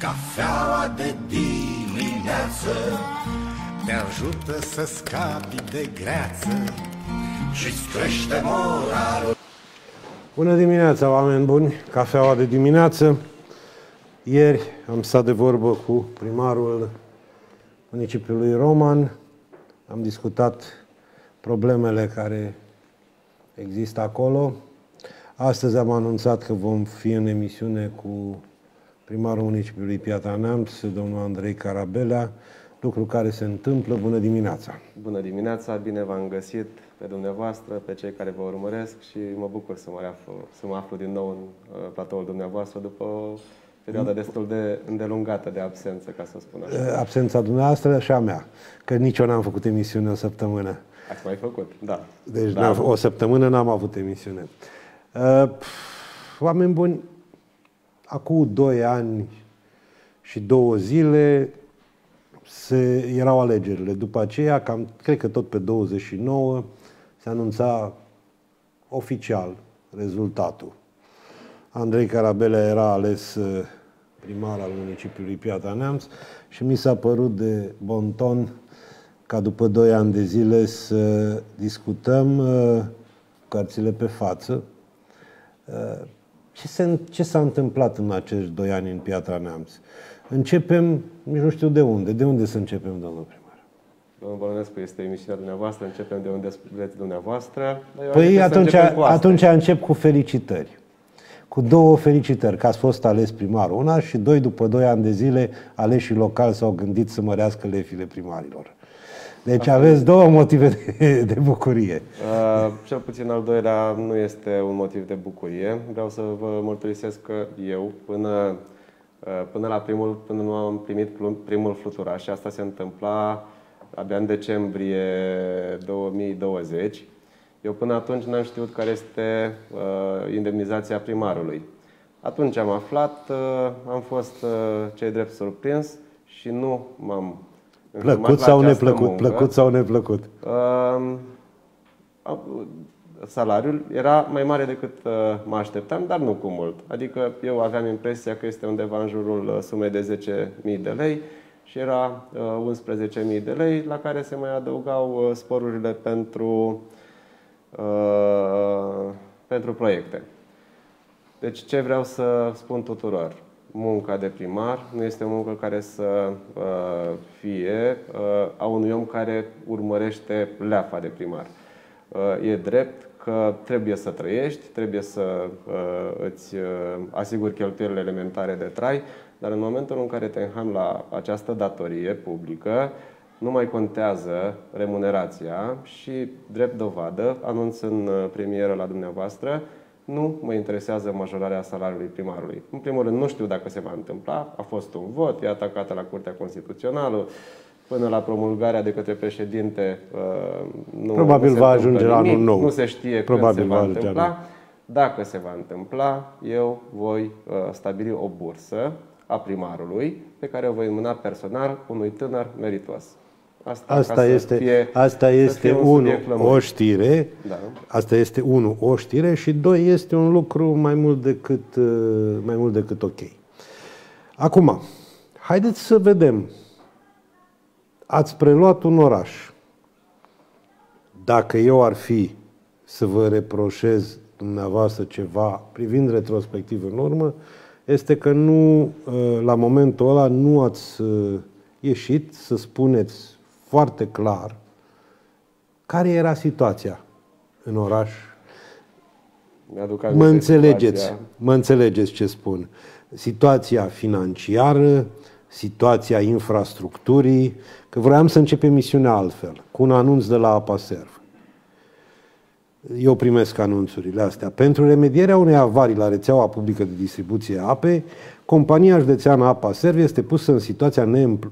Cafeaua de dimineață Te ajută să scapi de greață Și-ți crește moralul Bună dimineața, oameni buni! Cafeaua de dimineață. Ieri am stat de vorbă cu primarul municipiului Roman. Am discutat problemele care există acolo. Astăzi am anunțat că vom fi în emisiune cu primarul municipiului Piatra Neamț, domnul Andrei Carabelea, lucru care se întâmplă. Bună dimineața! Bună dimineața, bine v-am găsit pe dumneavoastră, pe cei care vă urmăresc și mă bucur să mă aflu, să mă aflu din nou în uh, platoul dumneavoastră după o perioadă destul de îndelungată de absență, ca să spun așa. Absența dumneavoastră și a mea, că nici eu n-am făcut emisiune o săptămână. Ați mai făcut, da. Deci da. o săptămână n-am avut emisiune. Uh, oameni buni, acum doi ani și două zile se, erau alegerile. După aceea, cam, cred că tot pe 29, se anunța oficial rezultatul. Andrei Carabelea era ales uh, primar al municipiului Piatra Neamț și mi s-a părut de bon ton ca după doi ani de zile să discutăm uh, cărțile pe față. Uh, ce, se, ce s-a întâmplat în acești doi ani în Piatra Neamț? Începem, nici nu știu de unde. De unde să începem, domnul primar? Domnul Bălănescu, este emisiunea dumneavoastră, începem de unde vreți dumneavoastră. Păi atunci, atunci încep cu felicitări. Cu două felicitări, că ați fost ales primar una și doi, după doi ani de zile, aleșii locali s-au gândit să mărească lefile primarilor. Deci Asta aveți două motive de, de bucurie. Uh, cel puțin al doilea nu este un motiv de bucurie. Vreau să vă mărturisesc că eu, până, uh, până la primul, până nu am primit primul fluturaș, și asta se întâmpla abia în decembrie 2020, eu până atunci n-am știut care este uh, indemnizația primarului. Atunci am aflat, uh, am fost uh, cei drept surprins și nu m-am Plăcut sau neplăcut? Muncă. Plăcut sau neplăcut? Uh, salariul era mai mare decât uh, mă așteptam, dar nu cu mult. Adică eu aveam impresia că este undeva în jurul uh, sumei de 10.000 de lei și era uh, 11.000 de lei, la care se mai adăugau uh, sporurile pentru, uh, pentru proiecte. Deci ce vreau să spun tuturor? Munca de primar nu este o muncă care să uh, fie uh, a unui om care urmărește leafa de primar. Uh, e drept că trebuie să trăiești, trebuie să uh, îți uh, asiguri cheltuielile elementare de trai, dar în momentul în care te înham la această datorie publică, nu mai contează remunerația și, drept dovadă, anunț în uh, premieră la dumneavoastră, nu mă interesează majorarea salariului primarului. În primul rând, nu știu dacă se va întâmpla. A fost un vot, e atacată la Curtea Constituțională. Până la promulgarea de către președinte, uh, nu, Probabil nu va ajunge la anul nou. Nu se știe Probabil când se va, va întâmpla. Anul. Dacă se va întâmpla, eu voi uh, stabili o bursă a primarului pe care o voi mâna personal unui tânăr meritos. Asta, asta este, fie, asta este unu, o știre, da. asta este unu, o știre și doi, este un lucru mai mult decât, uh, mai mult decât ok. Acum, haideți să vedem. Ați preluat un oraș. Dacă eu ar fi să vă reproșez dumneavoastră ceva privind retrospectiv în urmă, este că nu, uh, la momentul ăla, nu ați uh, ieșit să spuneți foarte clar care era situația în oraș. Mă înțelegeți, situația. mă înțelegeți ce spun. Situația financiară, situația infrastructurii, că vroiam să începem misiunea altfel, cu un anunț de la Apaserv eu primesc anunțurile astea. Pentru remedierea unei avarii la rețeaua publică de distribuție a apei, compania județeană Apa Serv este pusă în situația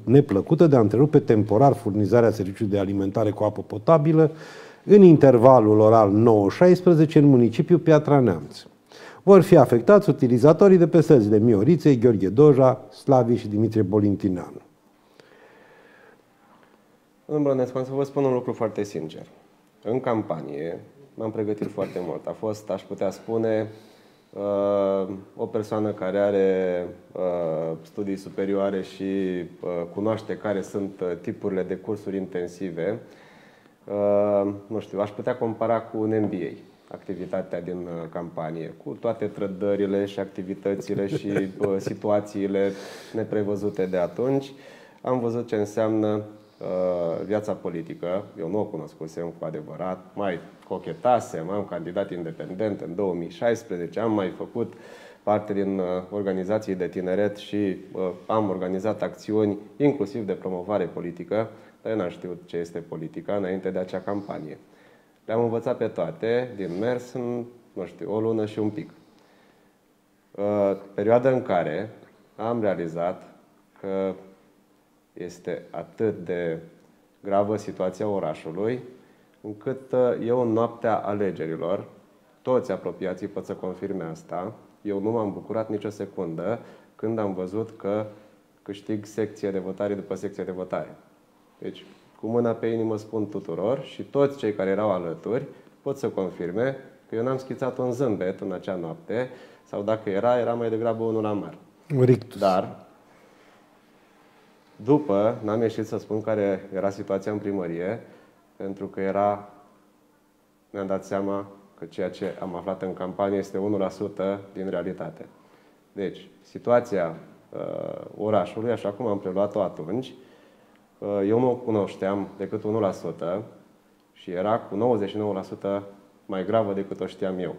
neplăcută de a întrerupe temporar furnizarea serviciului de alimentare cu apă potabilă în intervalul oral 9-16 în municipiul Piatra Neamț. Vor fi afectați utilizatorii de pe străzile Mioriței, Gheorghe Doja, Slavi și Dimitrie Bolintineanu. Domnul Brănescu, să vă spun un lucru foarte sincer. În campanie, m-am pregătit foarte mult. A fost, aș putea spune, Uh, o persoană care are uh, studii superioare și uh, cunoaște care sunt tipurile de cursuri intensive, nu știu, aș putea compara cu un MBA activitatea din campanie, cu toate trădările și activitățile și situațiile neprevăzute de atunci. Am văzut ce înseamnă viața politică. Eu nu o cunoscusem cu adevărat, mai cochetasem, am candidat independent în 2016, am mai făcut parte din uh, organizații de tineret și uh, am organizat acțiuni inclusiv de promovare politică, dar eu n-am știut ce este politica înainte de acea campanie. Le-am învățat pe toate din mers în, nu știu, o lună și un pic. Uh, perioada în care am realizat că este atât de gravă situația orașului, încât uh, eu în noaptea alegerilor, toți apropiații pot să confirme asta, eu nu m-am bucurat nicio secundă când am văzut că câștig secție de votare după secție de votare. Deci, cu mâna pe inimă spun tuturor și toți cei care erau alături pot să confirme că eu n-am schițat un zâmbet în acea noapte sau dacă era, era mai degrabă unul amar. Rictus. Dar, după, n-am ieșit să spun care era situația în primărie, pentru că era, ne-am dat seama că ceea ce am aflat în campanie este 1% din realitate. Deci, situația uh, orașului, așa cum am preluat-o atunci, uh, eu nu o cunoșteam decât 1% și era cu 99% mai gravă decât o știam eu.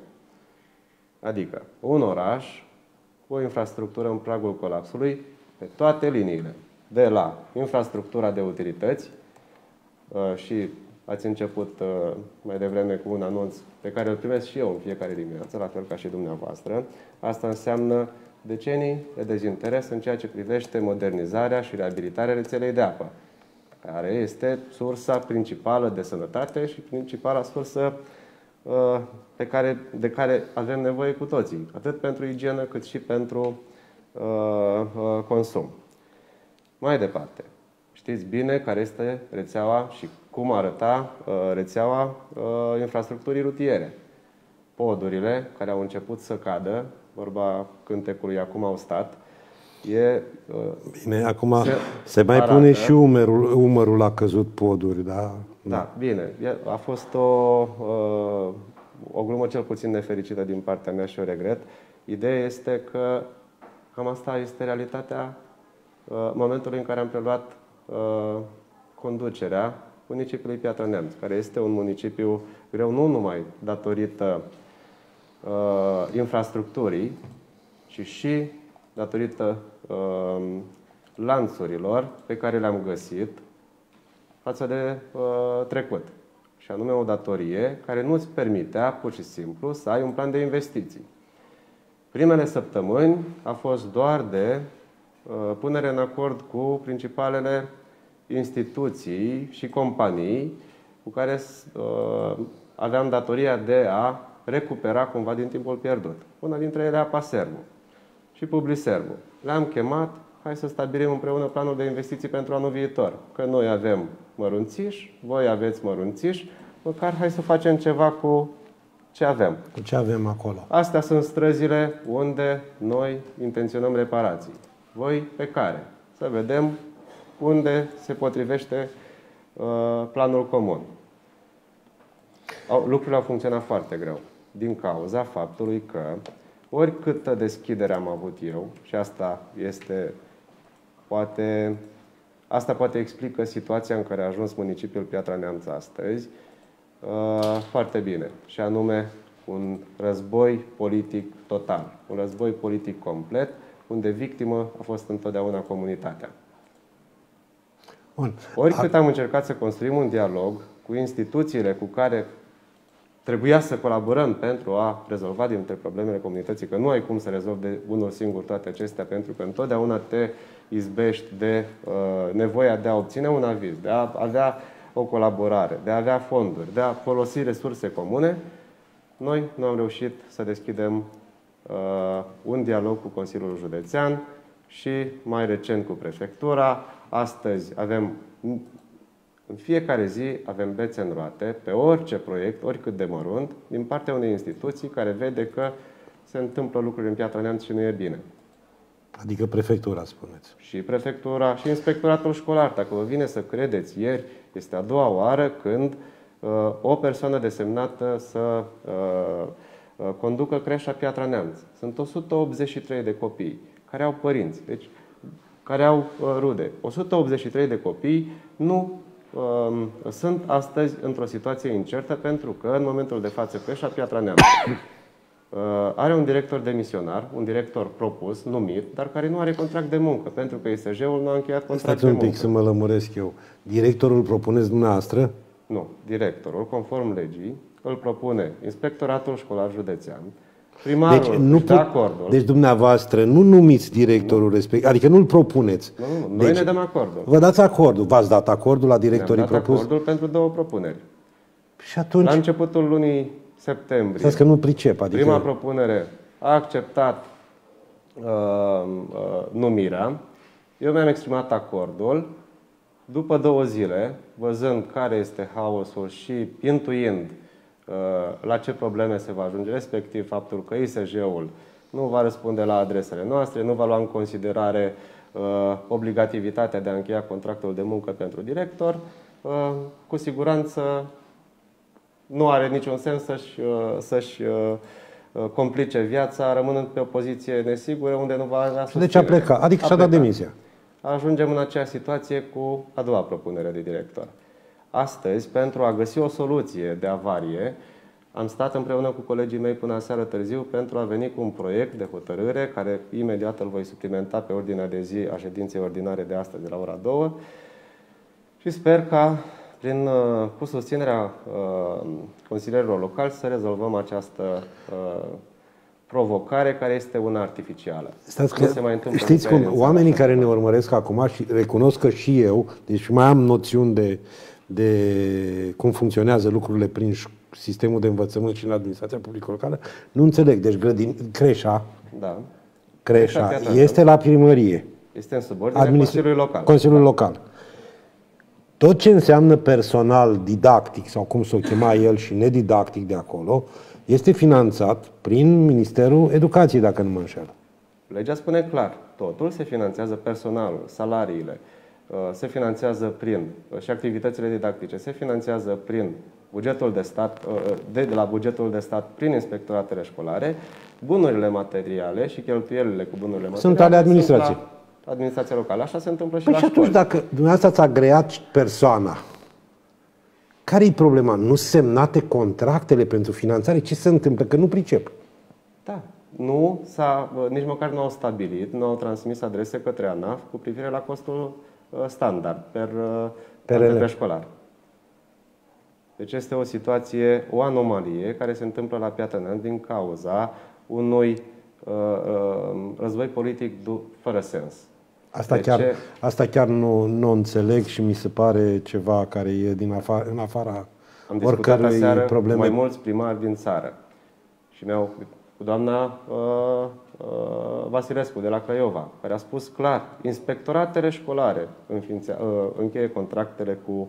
Adică, un oraș cu o infrastructură în pragul colapsului pe toate liniile, de la infrastructura de utilități uh, și ați început uh, mai devreme cu un anunț pe care îl primesc și eu în fiecare dimineață, la fel ca și dumneavoastră. Asta înseamnă decenii de dezinteres în ceea ce privește modernizarea și reabilitarea rețelei de apă, care este sursa principală de sănătate și principala sursă uh, pe care, de care avem nevoie cu toții, atât pentru igienă cât și pentru uh, consum. Mai departe, știți bine care este rețeaua și cum arăta uh, rețeaua uh, infrastructurii rutiere. Podurile care au început să cadă, vorba cântecului acum au stat, E, uh, bine, acum se, se mai arată. pune și umărul, umărul la căzut poduri, da? Da, bine. A fost o, o glumă cel puțin nefericită din partea mea și o regret. Ideea este că cam asta este realitatea momentului în care am preluat conducerea municipiului Piatra Neamț, care este un municipiu greu nu numai datorită uh, infrastructurii, ci și datorită uh, lanțurilor pe care le-am găsit față de uh, trecut. Și anume o datorie care nu îți permitea pur și simplu să ai un plan de investiții. Primele săptămâni a fost doar de uh, punere în acord cu principalele instituții și companii cu care uh, aveam datoria de a recupera cumva din timpul pierdut. Una dintre ele a Servo și Publiservo. Le-am chemat, hai să stabilim împreună planul de investiții pentru anul viitor. Că noi avem mărunțiș, voi aveți mărunțiș, măcar hai să facem ceva cu ce avem. Cu ce avem acolo. Astea sunt străzile unde noi intenționăm reparații. Voi pe care? Să vedem unde se potrivește uh, planul comun. Lucrurile au funcționat foarte greu din cauza faptului că oricâtă deschidere am avut eu, și asta este poate Asta poate explică situația în care a ajuns municipiul Piatra Neamț astăzi uh, foarte bine, și anume un război politic total, un război politic complet, unde victimă a fost întotdeauna comunitatea. Bun. Oricât am încercat să construim un dialog cu instituțiile cu care trebuia să colaborăm pentru a rezolva dintre problemele comunității, că nu ai cum să rezolvi de unul singur toate acestea, pentru că întotdeauna te izbești de uh, nevoia de a obține un aviz, de a avea o colaborare, de a avea fonduri, de a folosi resurse comune, noi nu am reușit să deschidem uh, un dialog cu Consiliul Județean și mai recent cu Prefectura, Astăzi avem, în fiecare zi avem bețe în roate pe orice proiect, oricât de mărunt, din partea unei instituții care vede că se întâmplă lucruri în Piatra Neamț și nu e bine. Adică prefectura, spuneți. Și prefectura și inspectoratul școlar. Dacă vă vine să credeți, ieri este a doua oară când uh, o persoană desemnată să uh, uh, conducă creșa Piatra Neamț. Sunt 183 de copii care au părinți, deci care au uh, rude. 183 de copii nu um, sunt astăzi într-o situație incertă pentru că în momentul de față creșa Piatra Neamț Uh, are un director demisionar, un director propus, numit, dar care nu are contract de muncă, pentru că ISJ-ul nu a încheiat contract Stați de un muncă. pic să mă lămuresc eu. Directorul propuneți dumneavoastră? Nu. Directorul, conform legii, îl propune Inspectoratul Școlar Județean, primarul Deci, nu își dă put- acordul. deci dumneavoastră nu numiți directorul respectiv, adică nu-l propuneți. nu, nu, nu. Noi Deci, ne dăm acordul. Vă dați acordul, v-ați dat acordul la Ne-am directorii dat propus? acordul pentru două propuneri. Și atunci, La începutul lunii septembrie, stați că nu pricep, adică... prima propunere a acceptat uh, uh, numirea. Eu mi-am exprimat acordul. După două zile, văzând care este haosul și intuind uh, la ce probleme se va ajunge, respectiv faptul că ISJ-ul nu va răspunde la adresele noastre, nu va lua în considerare uh, obligativitatea de a încheia contractul de muncă pentru director, uh, cu siguranță nu are niciun sens să-și, uh, să-și uh, uh, complice viața rămânând pe o poziție nesigură unde nu va avea Și deci a susținere. plecat, adică și-a dat plecat. demisia. Ajungem în aceeași situație cu a doua propunere de director. Astăzi, pentru a găsi o soluție de avarie, am stat împreună cu colegii mei până aseară târziu pentru a veni cu un proiect de hotărâre care imediat îl voi suplimenta pe ordinea de zi a ședinței ordinare de astăzi, de la ora 2. Și sper ca, prin, uh, cu susținerea uh, consilierilor locali, să rezolvăm această uh, provocare care este una artificială. Stați Nu că, se mai întâmplă știți nicăieri cum, în țara oamenii asta. care ne urmăresc acum și recunosc că și eu, deci mai am noțiuni de, de cum funcționează lucrurile prin ș- sistemul de învățământ și în administrația publică locală, nu înțeleg. Deci grădin, creșa, Da. creșa Creșa, este la primărie. Este în subordinea Administ- Consiliului Local. Consiliul Local. Tot ce înseamnă personal didactic sau cum să o chema el și nedidactic de acolo, este finanțat prin Ministerul Educației, dacă nu mă înșel. Legea spune clar, totul se finanțează personalul, salariile, uh, se finanțează prin uh, și activitățile didactice, se finanțează prin bugetul de stat, uh, de, de la bugetul de stat prin inspectoratele școlare, bunurile materiale și cheltuielile cu bunurile materiale Sunt ale administrației. sunt la administrația locală. Așa se întâmplă și Păi la și atunci, școli. dacă dumneavoastră ați agreat persoana, care-i problema? Nu semnate contractele pentru finanțare? Ce se întâmplă? Că nu pricep. Da. Nu s-a, nici măcar nu au stabilit, nu au transmis adrese către ANAF cu privire la costul uh, standard per, uh, Per per elev. școlar. Deci este o situație, o anomalie care se întâmplă la Piatra Neamț din cauza unui uh, uh, război politic du- fără sens. Asta De chiar, ce? asta chiar nu, nu înțeleg și mi se pare ceva care e din afară, în afara Am discutat oricărui aseară cu probleme. mai mulți primari din țară și mi-au cu doamna uh, uh, Vasilescu de la Craiova, care a spus clar, inspectoratele școlare înființe, uh, încheie contractele cu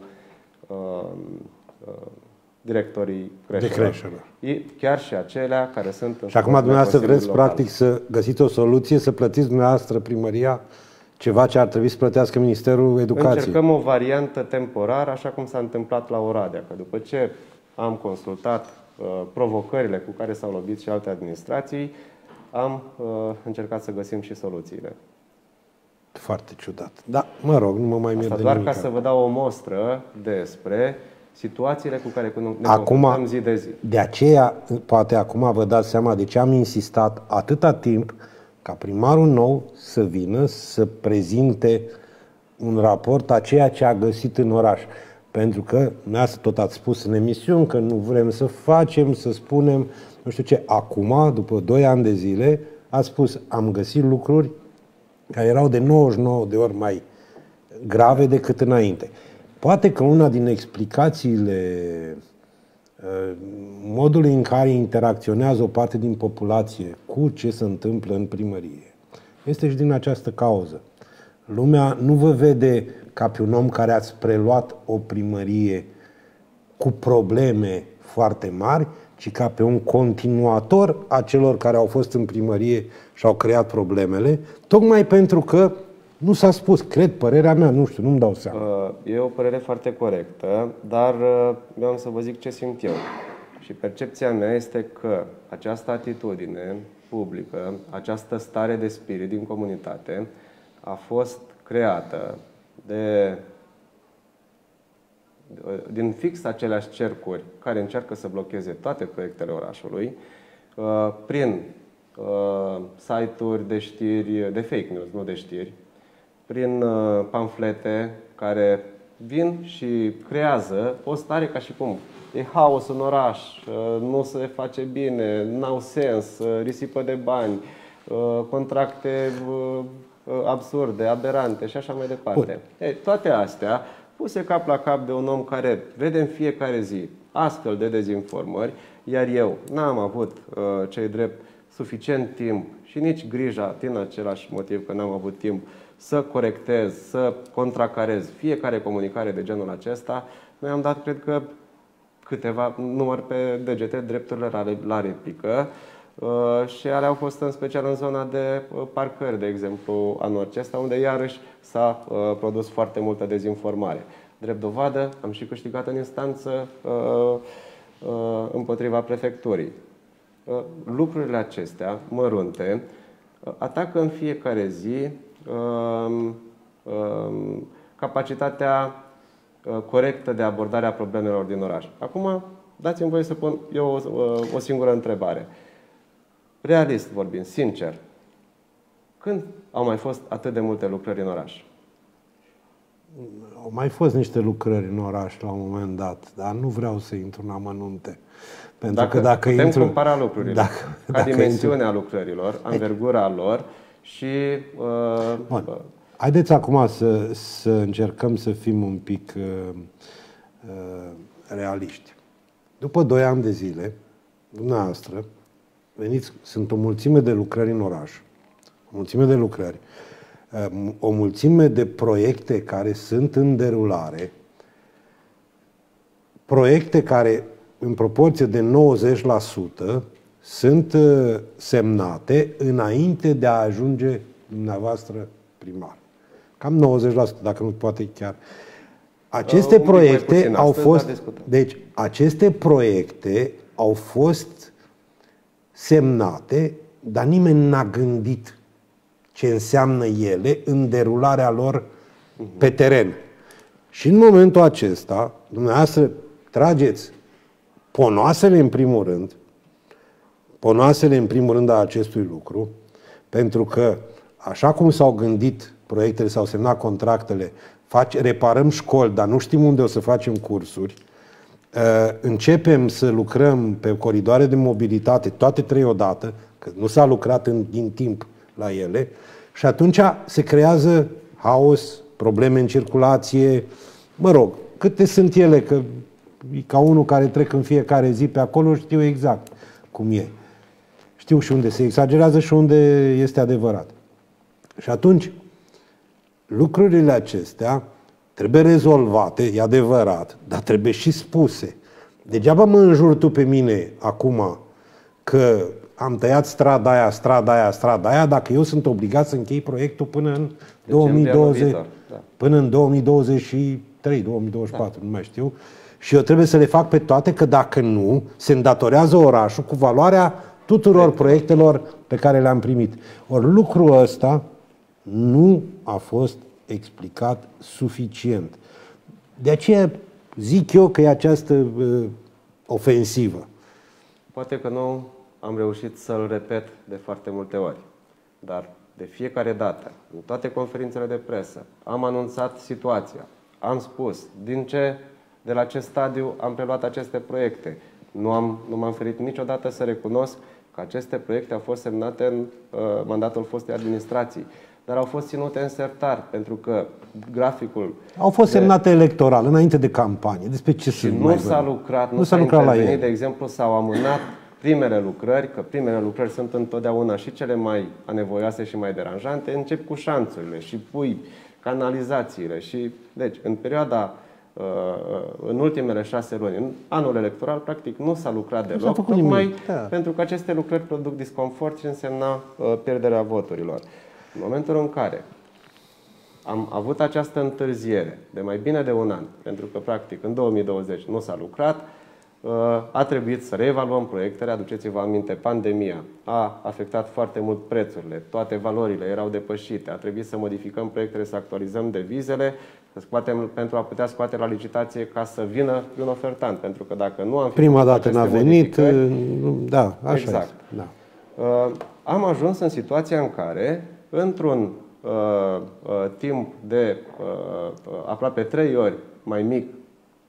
uh, uh, directorii creșelor. creșelor. E- Chiar și acelea care sunt în Și acum subordinea dumneavoastră vreți Consiliului Local. practic să găsiți o soluție, să plătiți dumneavoastră primăria ceva ce ar trebui să plătească Ministerul Educației. Încercăm o variantă temporară, așa cum s-a întâmplat la Oradea, că după ce am consultat uh, provocările cu care s-au lovit și alte administrații, am uh, încercat să găsim și soluțiile. Foarte ciudat. Da, mă rog, nu mă mai mir Asta de doar nimic. ca să vă dau o mostră despre situațiile cu care ne Acum, confruntăm zi de zi. de aceea, poate acum vă dați seama de ce am insistat atâta timp ca primarul nou să vină să prezinte un raport a ceea ce a găsit în oraș. Pentru că, dumneavoastră tot ați spus în emisiuni că nu vrem să facem, să spunem, nu știu ce. Acum, după 2 ani de zile, a spus, am găsit lucruri care erau de 99 de ori mai grave decât înainte. Poate că una din explicațiile uh, modului în care interacționează o parte din populație cu ce se întâmplă în primărie este și din această cauză. Lumea nu vă vede ca pe un om care ați preluat o primărie cu probleme foarte mari, ci ca pe un continuator a celor care au fost în primărie și au creat problemele, tocmai pentru că nu s-a spus, cred, părerea mea, nu știu, nu-mi dau seama. Uh, e o părere foarte corectă, dar uh, eu am să vă zic ce simt eu. Și percepția mea este că această atitudine publică, această stare de spirit din comunitate a fost creată de din fix aceleași cercuri care încearcă să blocheze toate proiectele orașului, uh, prin uh, site-uri de știri, de fake news, nu de știri, prin uh, pamflete care vin și creează o stare ca și cum e haos în oraș, nu se face bine, n-au sens, risipă de bani, contracte absurde, aberante și așa mai departe. Ei, toate astea puse cap la cap de un om care vede în fiecare zi astfel de dezinformări, iar eu n-am avut uh, cei drept suficient timp și nici grija, din același motiv că n-am avut timp, să corectez, să contracarez fiecare comunicare de genul acesta, noi am dat, cred că, câteva număr pe degete drepturile la replică Uh, și ale au fost în special în zona de uh, parcări, de exemplu, anul acesta, unde iarăși s-a uh, produs foarte multă dezinformare. Drept dovadă, am și câștigat în instanță împotriva prefecturii. Lucrurile acestea, mărunte, atacă în fiecare zi um, um, capacitatea corectă de abordare a problemelor din oraș. Acum, dați-mi voie să pun eu o, o singură întrebare realist vorbind, sincer, când au mai fost atât de multe lucrări în oraș? Au mai fost niște lucrări în oraș la un moment dat, dar nu vreau să intru în amănunte. Pentru dacă că dacă putem intru, compara lucrurile, dacă, ca dacă dimensiunea intru, lucrărilor, anvergura lor și... Uh, Bun. Uh, Haideți acum să, să încercăm să fim un pic uh, uh, realiști. După doi ani de zile, dumneavoastră, veniți, sunt o mulțime de lucrări în oraș, o mulțime de lucrări, ehm, o mulțime de proiecte care sunt în derulare, proiecte care în proporție de 90% sunt eh, semnate înainte de a ajunge dumneavoastră primar. Cam 90%, dacă nu poate chiar. Aceste uh, proiecte au fost. Deci, aceste proiecte au fost semnate, dar nimeni n-a gândit ce înseamnă ele în derularea lor pe teren. Și în momentul acesta, dumneavoastră trageți ponoasele în primul rând, ponoasele în primul rând a acestui lucru, pentru că așa cum s-au gândit proiectele, s-au semnat contractele, face, reparăm școli, dar nu știm unde o să facem cursuri, Uh, începem să lucrăm pe coridoare de mobilitate, toate trei odată, că nu s-a lucrat în, în timp la ele, și atunci se creează haos, probleme în circulație, mă rog, câte sunt ele, că ca unul care trec în fiecare zi pe acolo, știu exact cum e. Știu și unde se exagerează și unde este adevărat. Și atunci, lucrurile acestea Trebuie rezolvate, e adevărat, dar trebuie și spuse. Degeaba mă înjur tu pe mine acum că am tăiat strada aia, strada aia, strada aia, dacă eu sunt obligat să închei proiectul până în 2020, da. până în 2023, 2024, da. nu mai știu, și eu trebuie să le fac pe toate, că dacă nu, se îndatorează orașul cu valoarea tuturor proiectelor pe care le-am primit. Ori lucrul ăsta nu a fost explicat suficient. De aceea zic eu că e această uh, ofensivă. Poate că nu am reușit să-l repet de foarte multe ori, dar de fiecare dată, în toate conferințele de presă, am anunțat situația, am spus din ce, de la ce stadiu am preluat aceste proiecte. Nu, am, nu m-am ferit niciodată să recunosc că aceste proiecte au fost semnate în uh, mandatul fostei administrații dar au fost ținute în sertar, pentru că graficul... Au fost de... semnate electoral, înainte de campanie. Despre ce și nu s-a lucrat, nu, nu s-a lucrat la ele. De exemplu, s-au amânat primele lucrări, că primele lucrări sunt întotdeauna și cele mai anevoioase și mai deranjante, încep cu șanțurile și pui canalizațiile și... Deci, în perioada în ultimele șase luni, în anul electoral, practic nu s-a lucrat s-a deloc, făcut tocmai nimic, da. pentru că aceste lucrări produc disconfort și însemna uh, pierderea voturilor. În momentul în care am avut această întârziere de mai bine de un an, pentru că, practic, în 2020 nu s-a lucrat, uh, a trebuit să reevaluăm proiectele. Aduceți-vă aminte, pandemia a afectat foarte mult prețurile, toate valorile erau depășite, a trebuit să modificăm proiectele, să actualizăm devizele, să scoatem, pentru a putea scoate la licitație ca să vină un ofertant. Pentru că dacă nu am fi Prima făcut dată aceste n-a venit, modificări, da, așa Exact. este. Da. Uh, am ajuns în situația în care, într-un uh, uh, timp de uh, uh, aproape trei ori mai mic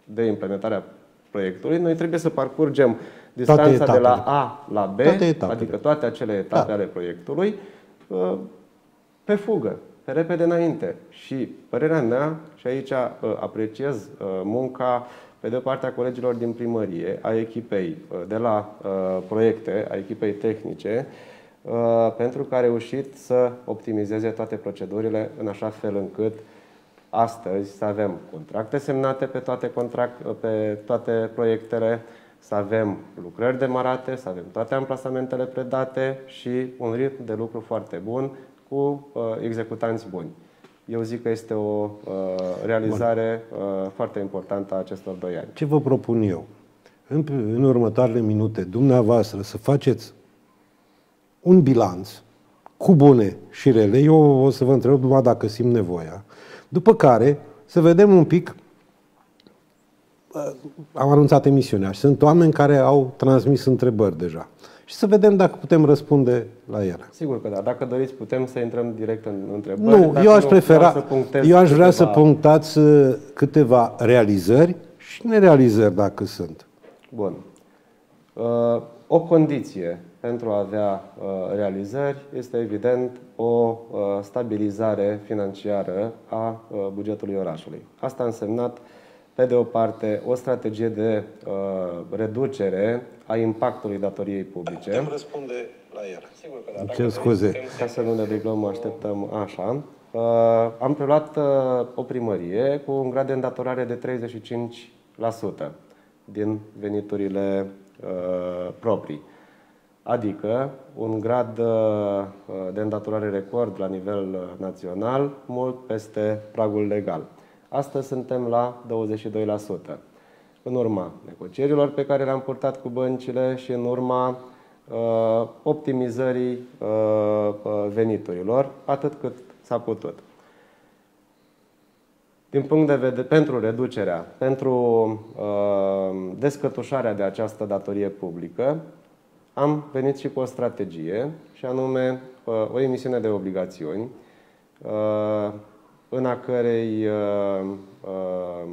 de implementarea proiectului, noi trebuie să parcurgem distanța de la etapele. A la B, Toate etapele. adică toate acele etape Da. ale proiectului, uh, pe fugă, pe repede înainte. Și părerea mea, și aici uh, apreciez uh, munca, pe de o parte, a colegilor din primărie, a echipei uh, de la uh, proiecte, a echipei tehnice, uh, pentru că a reușit să optimizeze toate procedurile în așa fel încât astăzi să avem contracte semnate pe toate, contract, pe toate proiectele, să avem lucrări demarate, să avem toate amplasamentele predate și un ritm de lucru foarte bun cu uh, executanți buni. Eu zic că este o uh, realizare uh, foarte importantă a acestor doi ani. Ce vă propun eu? În, în următoarele minute, dumneavoastră, să faceți un bilanț cu bune și rele. Eu o să vă întreb numai dacă simt nevoia. După care să vedem un pic uh, am anunțat emisiunea și sunt oameni care au transmis întrebări deja. Și să vedem dacă putem răspunde la ele. Sigur că da. Dacă doriți, putem să intrăm direct în întrebări. Nu, Dacă eu aș vreau prefera, să punctez eu aș vrea să câteva- punctați uh, câteva realizări și nerealizări dacă sunt. Bun. Uh, O condiție pentru a avea uh, realizări este evident o uh, stabilizare financiară a uh, bugetului orașului. Asta a însemnat, pe de o parte, o strategie de uh, reducere a impactului datoriei publice. răspunde la el. Sigur că da. Îmi cer scuze. Ca să nu ne diplom, așteptăm așa. Uh, am preluat uh, o primărie cu un grad de îndatorare de 35% din veniturile uh, proprii. Adică un grad uh, de îndatorare record la nivel uh, național, mult peste pragul legal. Astăzi suntem la 22%. În urma negocierilor pe care le-am purtat cu băncile și în urma uh, optimizării uh, uh, veniturilor, atât cât s-a putut. Din punct de vedere, pentru reducerea, pentru uh, descătușarea de această datorie publică, am venit și cu o strategie, și anume uh, o emisiune de obligațiuni, uh, în a cărei uh, uh,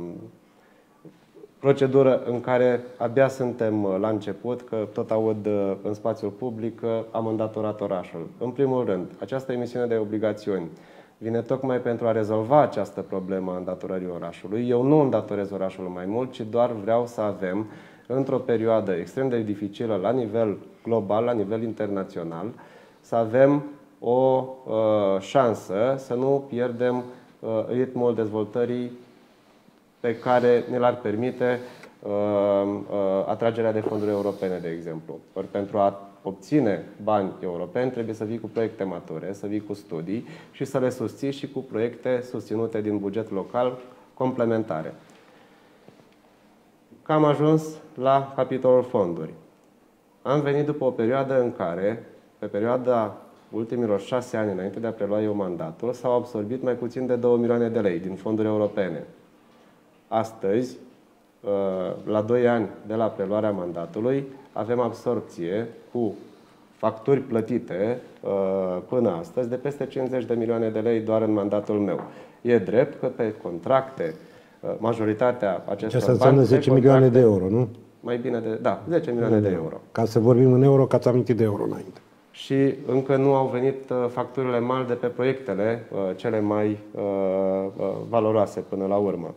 procedură în care abia suntem uh, la început, că tot aud uh, în spațiul public că am îndatorat orașul. În primul rând, această emisiune de obligațiuni vine tocmai pentru a rezolva această problemă a îndatorării orașului. Eu nu îndatorez orașul mai mult, ci doar vreau să avem, într-o perioadă extrem de dificilă la nivel global, la nivel internațional, să avem o uh, șansă să nu pierdem uh, ritmul dezvoltării pe care ne l-ar permite uh, uh, atragerea de fonduri europene, de exemplu. Ori pentru a obține bani europeni trebuie să vii cu proiecte mature, să vii cu studii și să le susții și cu proiecte susținute din buget local complementare. Că am ajuns la capitolul fonduri. Am venit după o perioadă în care, pe perioada ultimilor șase ani înainte de a prelua eu mandatul, s-au absorbit mai puțin de 2 milioane de lei din fonduri europene. Astăzi, uh, la 2 ani de la preluarea mandatului, avem absorpție cu facturi plătite uh, până astăzi de peste 50 de milioane de lei doar în mandatul meu. E drept că pe contracte, uh, majoritatea acestor Asta înseamnă bani pe 10 milioane de contracte- euro, nu? Mai bine de, da, 10 milioane de euro. Ca să vorbim în euro, că ați amintit de euro înainte. Și încă nu au venit uh, facturile mari de pe proiectele uh, cele mai uh, uh, valoroase până la urmă.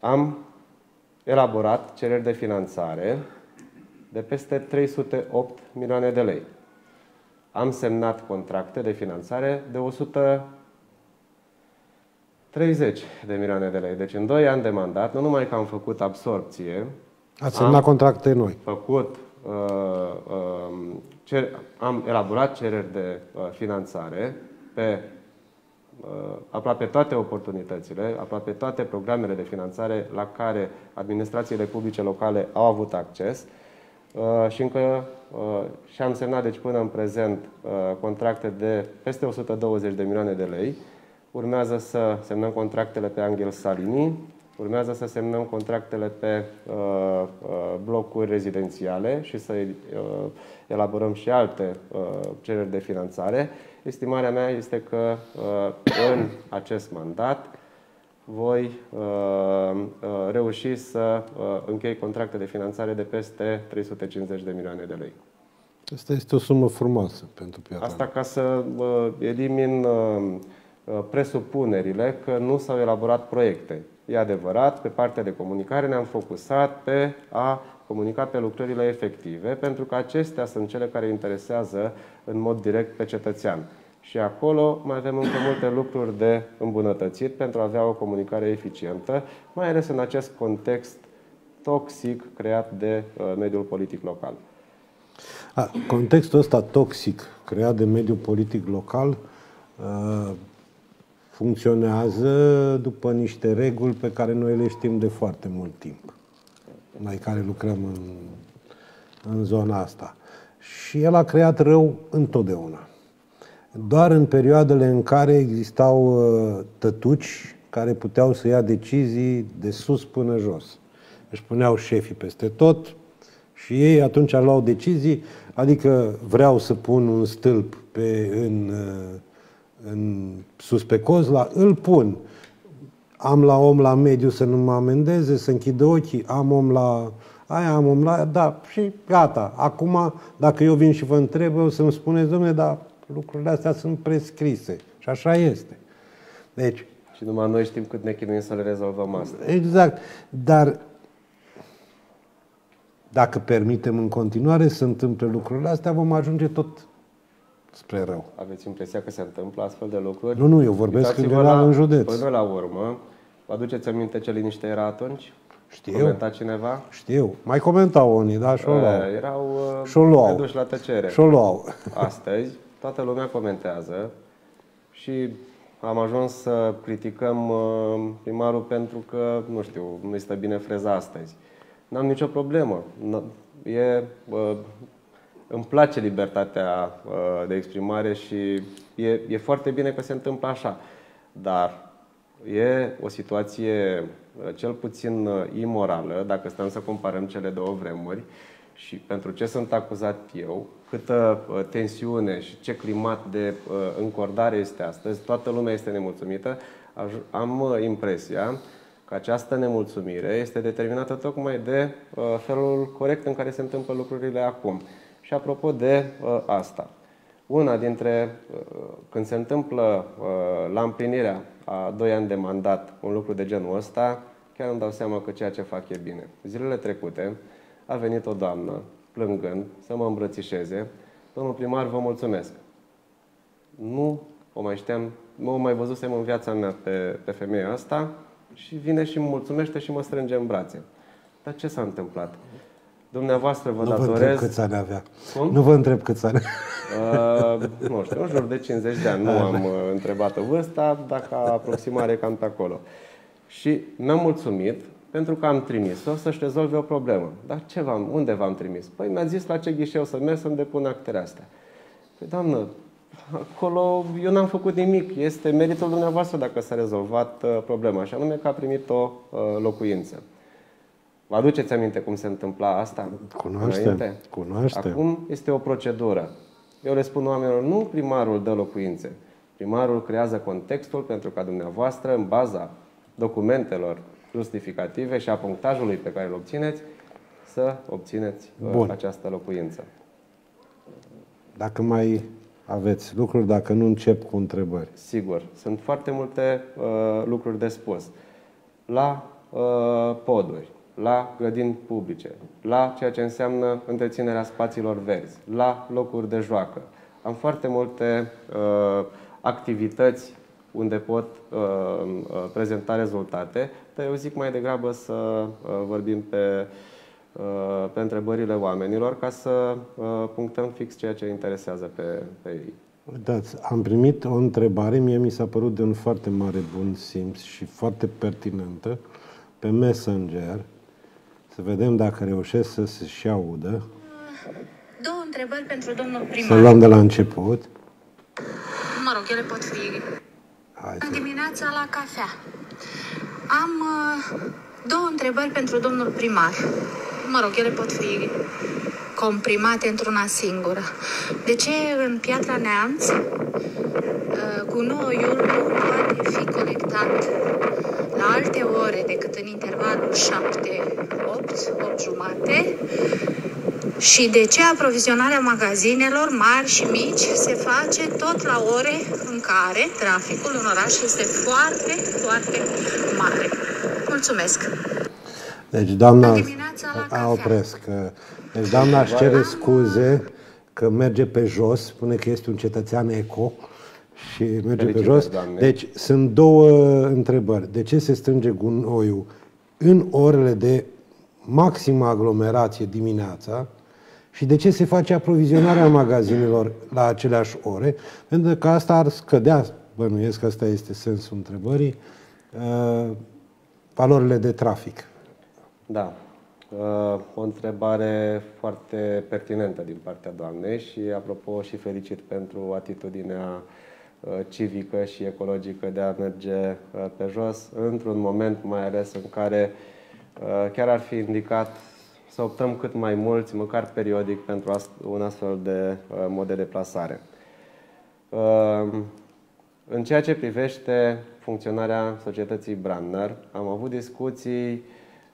Am elaborat cereri de finanțare de peste 308 milioane de lei. Am semnat contracte de finanțare de 30 de milioane de lei. Deci în 2 ani de mandat, nu numai că am făcut absorpție, Ați semnat contracte noi. făcut, uh, uh, cer, am elaborat cereri de uh, finanțare pe uh, aproape toate oportunitățile, aproape toate programele de finanțare la care administrațiile publice locale au avut acces uh, și încă uh, și am semnat deci până în prezent uh, contracte de peste 120 de milioane de lei. Urmează să semnăm contractele pe Angel Salini, urmează să semnăm contractele pe uh, uh, blocuri rezidențiale și să uh, elaborăm și alte uh, cereri de finanțare. Estimarea mea este că uh, în acest mandat voi uh, uh, reuși să uh, închei contracte de finanțare de peste 350 de milioane de lei. Asta este o sumă frumoasă pentru piața. Asta ca să uh, elimin uh, uh, presupunerile că nu s-au elaborat proiecte. E adevărat, pe partea de comunicare ne-am focusat pe a comunica pe lucrările efective, pentru că acestea sunt cele care interesează în mod direct pe cetățean. Și acolo mai avem încă multe lucruri de îmbunătățit pentru a avea o comunicare eficientă, mai ales în acest context toxic creat de uh, mediul politic local. A, contextul ăsta toxic creat de mediul politic local uh, funcționează după niște reguli pe care noi le știm de foarte mult timp. Noi care lucrăm în, în zona asta. Și el a creat rău întotdeauna. Doar în perioadele în care existau uh, tătuci care puteau să ia decizii de sus până jos. Își puneau șefii peste tot și ei atunci luau decizii, adică vreau să pun un stâlp pe, în, uh, în, sus pe Cozla, îl pun. Am la om la mediu să nu mă amendeze, să închidă ochii, am om la aia, am om la da, și gata. Acum, dacă eu vin și vă întreb, o să-mi spuneți, domnule, dar lucrurile astea sunt prescrise. Și așa este. Deci, Și numai noi știm cât ne chinuim să le rezolvăm asta. Exact. Dar dacă permitem în continuare să întâmple lucrurile astea, vom ajunge tot spre rău. Aveți impresia că se întâmplă astfel de lucruri? Nu, nu, eu vorbesc în Uitați-vă general la- în județ. Până la urmă, vă aduceți aminte ce liniște era atunci? Știu. Comenta cineva? Știu. Mai comentau unii, da? Și o luau. Eh, Erau uh, Și o luau. reduși la tăcere. Și o luau. Astăzi, toată lumea comentează și am ajuns să criticăm uh, primarul pentru că, nu știu, nu-i stă bine freza astăzi. N-am nicio problemă. N- E, uh, îmi place libertatea uh, de exprimare și e, e foarte bine că se întâmplă așa. Dar e o situație uh, cel puțin uh, imorală, dacă stăm să comparăm cele două vremuri, și pentru ce sunt acuzat eu, câtă uh, tensiune și ce climat de uh, încordare este astăzi, toată lumea este nemulțumită, aj- am uh, impresia că această nemulțumire este determinată tocmai de uh, felul corect în care se întâmplă lucrurile acum. Și apropo de uh, asta, una dintre, uh, când se întâmplă uh, la împlinirea a doi ani de mandat un lucru de genul ăsta, chiar îmi dau seama că ceea ce fac e bine. Zilele trecute a venit o doamnă, plângând, să mă îmbrățișeze. Domnul primar, vă mulțumesc. Nu o mai știam, nu o mai văzusem în viața mea pe, pe femeia asta și vine și îmi mulțumește și mă strânge în brațe. Dar ce s-a întâmplat? Dumneavoastră vă Nu vă întreb datorez... câți ani avea. Cum? Nu vă întreb câți ani. Uh, nu știu, în jur de 50 de ani. Nu am uh, întrebat vârsta, dacă aproximare cam pe acolo. Și mi-am mulțumit pentru că am trimis-o să-și rezolve o problemă. Dar ce v-am, unde v-am trimis? Păi mi-a zis la ce ghișeu să merg să-mi depun actele astea. Păi, doamnă, acolo eu n-am făcut nimic. Este meritul dumneavoastră dacă s-a rezolvat uh, problema. Și anume că a primit o uh, locuință. Vă aduceți aminte cum se întâmpla asta? Cunoaștem, înainte? cunoaștem. Acum este o procedură. Eu le spun oamenilor, nu primarul dă locuințe. Primarul creează contextul pentru ca dumneavoastră, în baza documentelor justificative și a punctajului pe care îl obțineți, să obțineți uh, Bun. această locuință. Dacă mai aveți lucruri, dacă nu încep cu întrebări. Sigur, sunt foarte multe uh, lucruri de spus. La uh, poduri, la grădini publice, la ceea ce înseamnă întreținerea spațiilor verzi, la locuri de joacă. Am foarte multe uh, activități unde pot uh, uh, prezenta rezultate, dar eu zic mai degrabă să uh, vorbim pe, uh, pe întrebările oamenilor ca să uh, punctăm fix ceea ce interesează pe, pe ei. Uitați, am primit o întrebare, mie mi s-a părut de un foarte mare bun simț și foarte pertinentă pe Messenger. Să vedem dacă reușesc să se și audă. Două întrebări pentru domnul primar. Să luăm de la început. Mă rog, ele pot fi Hai în să... dimineața la cafea. Am uh, două întrebări pentru domnul primar. Mă rog, ele pot fi comprimate într-una singură. De ce în Piatra Neamț uh, gunoiul nu poate fi colectat la alte ore decât în intervalul 7-8, 8 jumate? Și de ce aprovizionarea magazinelor mari și mici se face tot la ore în care traficul în oraș este foarte, foarte mare? Mulțumesc! Deci, doamna, Dimineața la a, cafea. opresc. Deci, doamna își cere scuze că merge pe jos, spune că este un cetățean eco și merge pe Felicitări, jos. doamne. Deci, sunt două întrebări. De ce se strânge gunoiul în orele de maximă aglomerație dimineața și de ce se face aprovizionarea magazinelor la aceleași ore? Pentru că asta ar scădea, bănuiesc că asta este sensul întrebării, uh, valorile de trafic. Da. Uh, O întrebare foarte pertinentă din partea doamnei și, apropo, și felicit pentru atitudinea uh, civică și ecologică de a merge uh, pe jos, într-un moment mai ales în care uh, chiar ar fi indicat să optăm cât mai mulți, măcar periodic, pentru ast- un astfel de uh, mod de deplasare. Uh, În ceea ce privește funcționarea societății Brandner, am avut discuții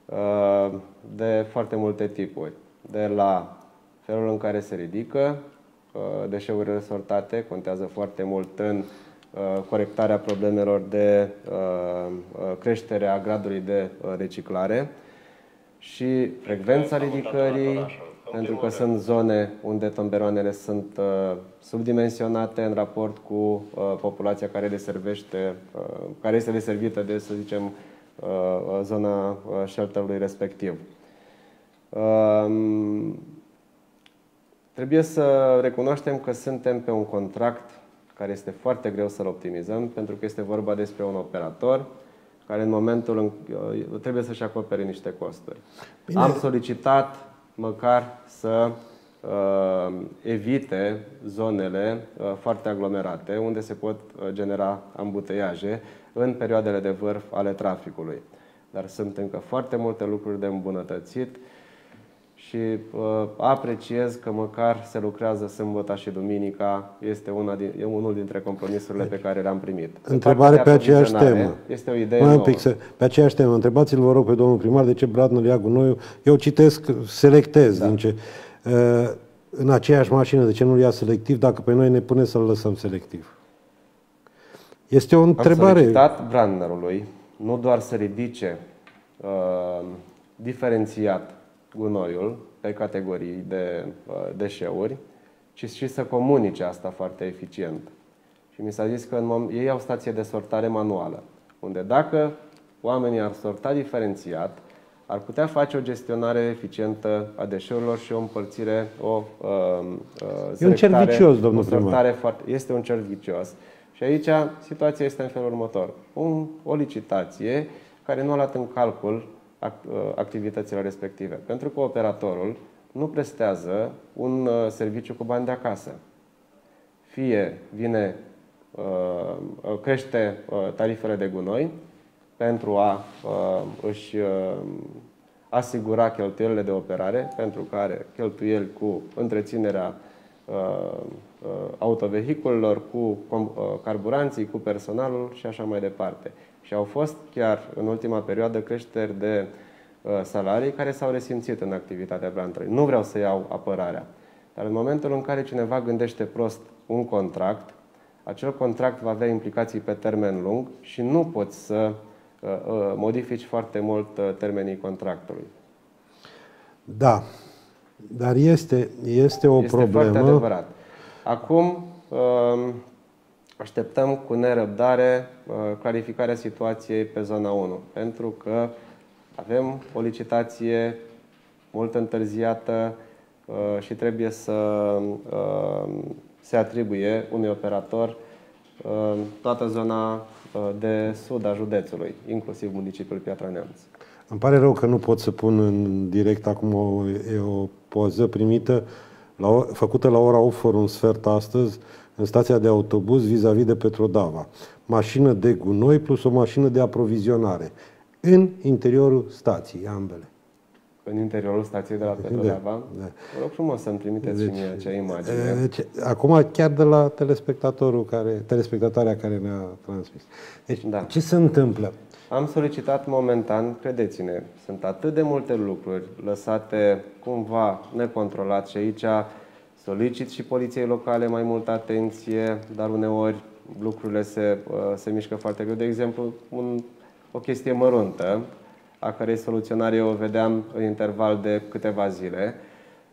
uh, de foarte multe tipuri. De la felul în care se ridică uh, deșeurile sortate, contează foarte mult în uh, corectarea problemelor de uh, uh, creștere a gradului de uh, reciclare și frecvența ridicării, pentru că sunt zone unde tomberoanele sunt uh, subdimensionate în raport cu uh, populația care le servește, uh, care este deservită de, să zicem, uh, uh, zona uh, shelterului respectiv. Um, Trebuie să recunoaștem că suntem pe un contract care este foarte greu să-l optimizăm, pentru că este vorba despre un operator care în momentul în, uh, trebuie să-și acopere niște costuri. Bine. Am solicitat măcar să uh, evite zonele uh, foarte aglomerate, unde se pot uh, genera ambuteiaje în perioadele de vârf ale traficului. Dar sunt încă foarte multe lucruri de îmbunătățit și uh, apreciez că măcar se lucrează sâmbătă și duminica. Este una din, e unul dintre compromisurile pe care le-am primit. Pe Întrebare partea pe de aceeași aprovizionare, temă. Este o idee Mai un nouă. pic, să, pe aceeași temă. Întrebați-l, vă rog, pe domnul primar de ce Bradnul ia gunoiul. Eu citesc, selectez da. din ce. Uh, în aceeași mașină, de ce nu-l ia selectiv, dacă pe noi ne pune să-l lăsăm selectiv? Este o Am întrebare. solicitat brandnerului nu doar să ridice uh, diferențiat gunoiul pe categorii de uh, deșeuri, ci și să comunice asta foarte eficient. Și mi s-a zis că în mom- ei au stație de sortare manuală, unde dacă oamenii ar sorta diferențiat, ar putea face o gestionare eficientă a deșeurilor și o împărțire, o uh, uh, E un cer selectare, vicios, domnul o sortare primar. foarte, este un cer vicios. Și aici situația este în felul următor. Un, o licitație care nu a luat în calcul ac- uh, activitățile respective. Pentru că operatorul nu prestează un uh, serviciu cu bani de acasă. Fie vine, uh, uh, crește uh, tarifele de gunoi pentru a uh, își uh, asigura cheltuielile de operare, pentru care cheltuieli cu întreținerea uh, uh, autovehiculelor, cu com- uh, carburanții, cu personalul și așa mai departe. Și au fost chiar în ultima perioadă creșteri de uh, salarii care s-au resimțit în activitatea brandului. Nu vreau să iau apărarea, dar în momentul în care cineva gândește prost un contract, acel contract va avea implicații pe termen lung și nu poți să uh, uh, modifici foarte mult uh, termenii contractului. Da. Dar este, este o este foarte problemă. adevărat. Acum, um, Așteptăm cu nerăbdare uh, clarificarea situației pe zona 1, pentru că avem o licitație mult întârziată uh, și trebuie să uh, se atribuie unui operator toată zona de sud a județului, inclusiv municipiul Piatra Neamț. Îmi pare rău că nu pot să pun în direct acum o, e o poză primită, la, făcută la ora 8 fără un sfert astăzi, în stația de autobuz vis-a-vis de Petrodava. Mașină de gunoi plus o mașină de aprovizionare. În interiorul stației, ambele. În interiorul stației de la Petrodava? Da, da. Vă rog frumos să-mi trimiteți deci, și mie acea imagine. Deci, acum chiar de la telespectatorul care, telespectatoarea care ne-a transmis. Deci, da. ce se întâmplă? Am solicitat momentan, credeți-ne, sunt atât de multe lucruri lăsate cumva necontrolat și aici solicit și poliției locale mai multă atenție, dar uneori lucrurile se, uh, se mișcă foarte greu. De exemplu, un, o chestie măruntă, a cărei soluționare eu o vedeam în interval de câteva zile,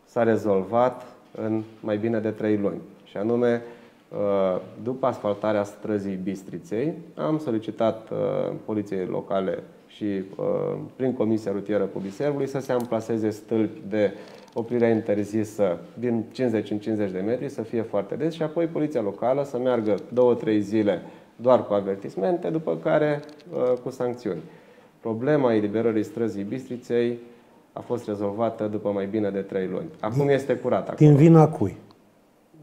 s-a rezolvat în mai bine de trei luni. Și anume, uh, după asfaltarea străzii Bistriței, am solicitat uh, poliției locale și prin Comisia Rutieră Publiservului să se amplaseze stâlpi de oprirea interzisă din 50 în 50 de metri să fie foarte des și apoi poliția locală să meargă 2-3 zile doar cu avertismente, după care uh, cu sancțiuni. Problema eliberării străzii Bistriței a fost rezolvată după mai bine de 3 luni. Acum din, este curat acolo. Din vina cui?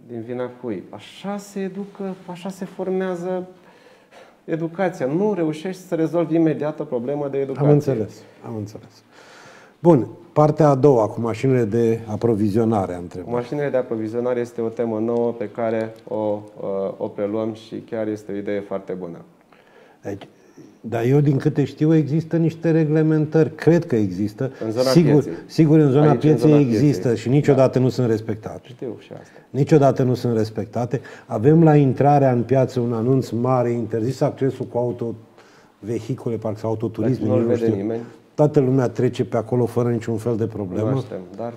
Din vina cui? Așa se educă, așa se formează educația. Nu reușești să rezolvi imediat o problemă de educație. Am înțeles, am înțeles. Bun, partea a doua, cu mașinile de aprovizionare, am întrebat. Mașinile de aprovizionare este o temă nouă pe care o, o preluăm și chiar este o idee foarte bună. Deci, dar eu, din câte știu, există niște reglementări. Cred că există. În zona sigur, pieței. sigur, în zona Aici, pieței în zona există pieței. și niciodată da. nu sunt respectate. Știu și asta. Niciodată nu sunt respectate. Avem la intrarea în piață un anunț mare, interzis accesul cu autovehicule, parcă sau autoturisme. Nu-l vede știu. nimeni. Toată lumea trece pe acolo fără niciun fel de problemă. Cunoaștem, dar...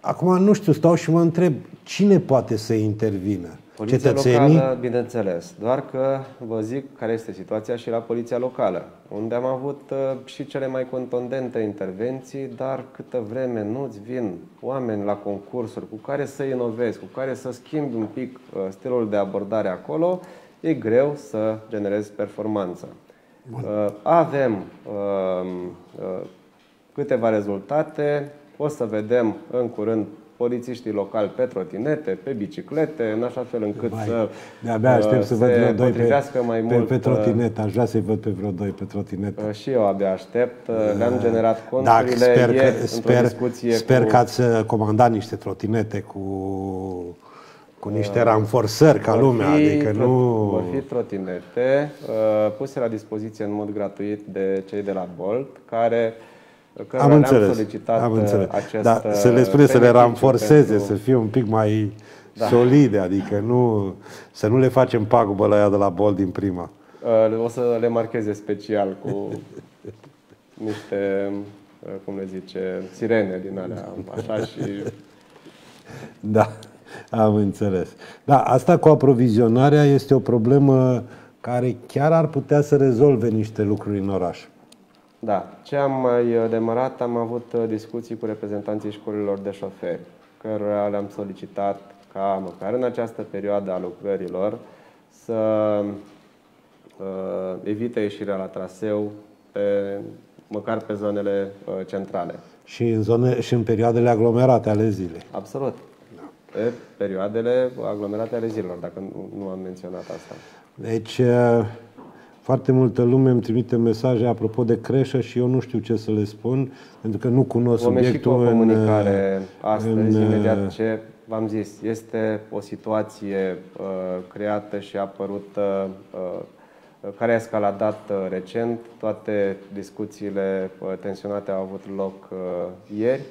Acum, nu știu, stau și mă întreb, cine poate să intervină? Poliția Cetățenii? locală, bineînțeles. Doar că vă zic care este situația și la poliția locală, unde am avut uh, și cele mai contundente intervenții, dar câtă vreme nu-ți vin oameni la concursuri cu care să inovezi, cu care să schimbi un pic uh, stilul de abordare acolo, e greu să generezi performanță. Bun. Uh, avem uh, uh, câteva rezultate. O să vedem în curând polițiștii locali pe trotinete, pe biciclete, în așa fel încât Mai, să de-abia aștept să văd vreo doi pe, mai pe, mult. Pe trotinetă, aș vrea să-i văd pe vreo doi pe trotinetă. Și eu abia aștept. Le-am generat conturile da, sper ieri că, sper, discuție Sper cu... că ați comandat niște trotinete cu cu niște uh, ranforsări ca lumea, fi, adică nu... Vor fi trotinete uh, puse la dispoziție în mod gratuit de cei de la Bolt, care am înțeles, solicitat am înțeles. Uh, acest da, să le spune să le ranforseze, pentru... să fie un pic mai da. solide, adică nu, să nu le facem pagubă la ea de la Bolt din prima. O să le marcheze special cu niște, cum le zice, sirene din alea, așa și... Da. Am înțeles. Da, asta cu aprovizionarea este o problemă care chiar ar putea să rezolve niște lucruri în oraș. Da. Ce am mai demarat, am avut discuții cu reprezentanții școlilor de șoferi, cărora le-am solicitat ca măcar în această perioadă a lucrărilor să uh, evite ieșirea la traseu pe, măcar pe zonele uh, centrale. Și în, zone, și în perioadele aglomerate ale zilei. Absolut pe perioadele aglomerate ale zilelor, dacă nu am menționat asta. Deci, foarte multă lume îmi trimite mesaje apropo de creșă și eu nu știu ce să le spun, pentru că nu cunosc Vom subiectul în... comunicare astăzi, în, imediat ce v-am zis, este o situație uh, creată și apărută uh, care a escaladat uh, recent. Toate discuțiile uh, tensionate au avut loc uh, ieri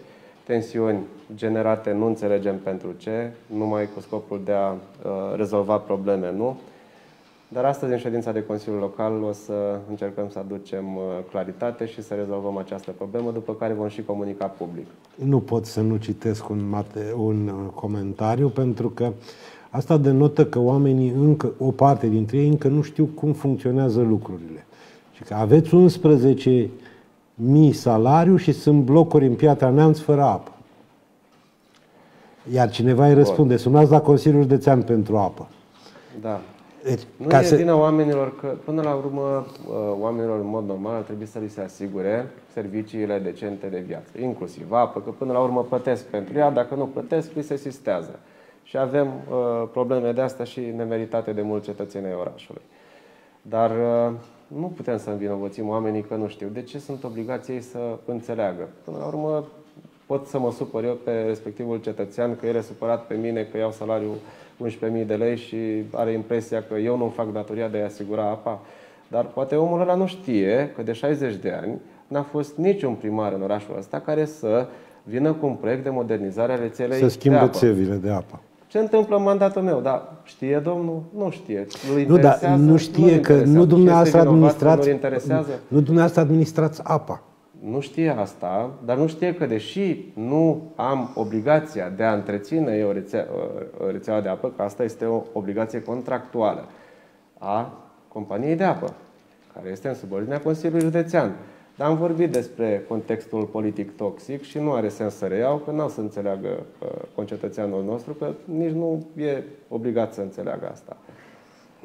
tensiuni generate, nu înțelegem pentru ce, numai cu scopul de a uh, rezolva probleme, nu? Dar astăzi, în ședința de Consiliu Local, o să încercăm să aducem uh, claritate și să rezolvăm această problemă, după care vom și comunica public. Nu pot să nu citesc un, mate, un uh, comentariu, pentru că Asta denotă că oamenii încă, o parte dintre ei încă nu știu cum funcționează lucrurile. Și că aveți 11 mii salariu și sunt blocuri în Piatra Neamț fără apă. Iar cineva îi răspunde, sunați la Consiliul Județean pentru apă. Da. Deci, Nu ca e să... vina oamenilor că, până la urmă, uh, oamenilor în mod normal ar trebui să li se asigure serviciile decente de viață, inclusiv apă, că până la urmă plătesc pentru ea, dacă nu plătesc, li se sistează. Și avem uh, probleme de astea și nemeritate de mulți cetățeni ai orașului. Dar uh, nu putem să învinovățim oamenii că nu știu. De ce sunt obligați ei să înțeleagă? Până la urmă, pot să mă supăr eu pe respectivul cetățean că el e supărat pe mine că iau salariul 11.000 de lei și are impresia că eu nu fac datoria de a asigura apa. Dar poate omul ăla nu știe că de 60 de ani n-a fost niciun primar în orașul ăsta care să vină cu un proiect de modernizare a rețelei Să schimbă de apă. țevile de apă. Ce întâmplă în mandatul meu? Da, știe domnul? Nu știe. Îl Nu, dar interesează? nu știe Nu-l că interesează. nu Și dumneavoastră este vinovat că administrați, Nu-l interesează? nu dumneavoastră administrați apa. Nu știe asta, dar nu știe că deși nu am obligația de a întreține eu rețea, uh, rețeaua de apă, că asta este o obligație contractuală a companiei de apă, care este în subordinea Consiliului Județean. Dar am vorbit despre contextul politic toxic și nu are sens să reiau, că nu o să înțeleagă uh, concetățeanul nostru, că nici nu e obligat să înțeleagă asta.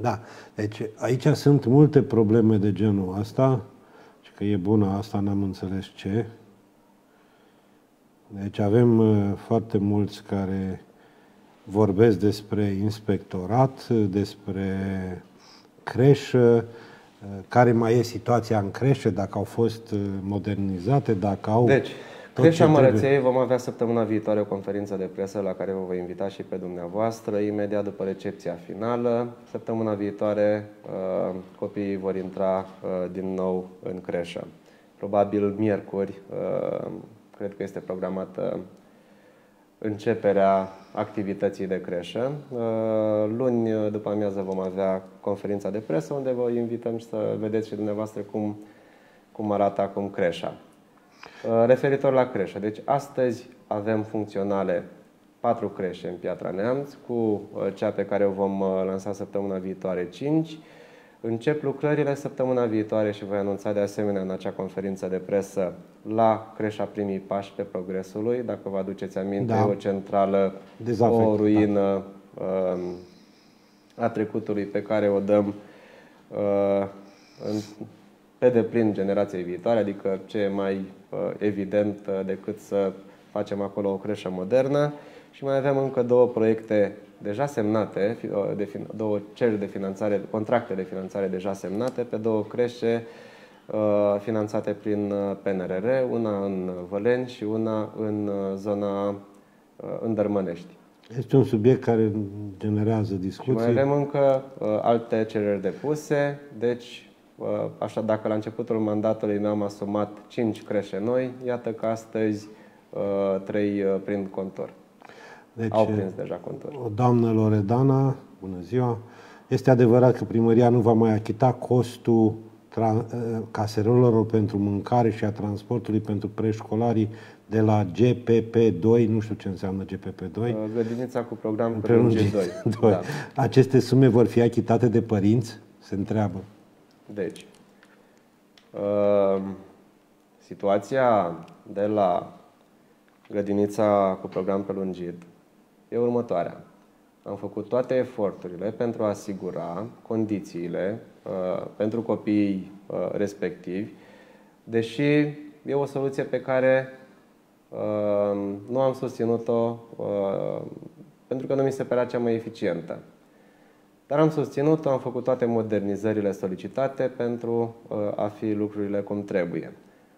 Da, deci aici sunt multe probleme de genul ăsta și că e bună asta, n-am înțeles ce. Deci avem uh, foarte mulți care vorbesc despre inspectorat, uh, despre creșă, uh, care mai e situația în creșă, dacă au fost uh, modernizate, dacă au... Deci, tot Creșa ce trebuie. Mărăției vom avea săptămâna viitoare o conferință de presă la care vă voi invita și pe dumneavoastră, imediat după recepția finală. Săptămâna viitoare uh, copiii vor intra uh, din nou în creșă. Probabil miercuri, uh, cred că este programată începerea activității de creșă. Uh, Luni uh, după amiază vom avea conferința de presă unde vă invităm să vedeți și dumneavoastră cum, cum arată acum creșa. Uh, Referitor la creșă, deci astăzi avem funcționale patru creșe în Piatra Neamț, cu uh, cea pe care o vom uh, lansa săptămâna viitoare 5. Încep lucrările săptămâna viitoare și voi anunța de asemenea în acea conferință de presă la creșa primii pași pe progresului. Dacă vă aduceți aminte, Da. e o centrală, Dezafect, o ruină um, a trecutului pe care o dăm uh, în, pe deplin generației viitoare, adică ce e mai uh, evident uh, decât să facem acolo o creșă modernă. Și mai avem încă două proiecte deja semnate, fi- uh, de, fin- două cereri de finanțare, contracte de finanțare deja semnate pe două creșe uh, finanțate prin uh, PNRR, una în Văleni și una în uh, zona uh, în Dărmănești. Este un subiect care generează Și mai discuții. avem încă uh, alte cereri depuse, deci, uh, așa, dacă la începutul mandatului mi-am asumat 5 creșe noi, iată că astăzi uh, 3 uh, prind contor. Deci, Au prins deja contor. o doamnă Loredana, bună ziua, este adevărat că primăria nu va mai achita costul tra- eh, caserolelor pentru mâncare și a transportului pentru preșcolarii de la GPP2, nu știu ce înseamnă GPP2, Uh, Grădinița cu program prelungit 2. Doi. Da. Aceste sume vor fi achitate de părinți? Se întreabă. Deci, uh, situația de la grădinița cu program prelungit e următoarea. Am făcut toate eforturile pentru a asigura condițiile uh, pentru copiii uh, respectivi, deși e o soluție pe care uh, nu am susținut-o uh, pentru că nu mi se părea cea mai eficientă. Dar am susținut, am făcut toate modernizările solicitate pentru uh, a fi lucrurile cum trebuie.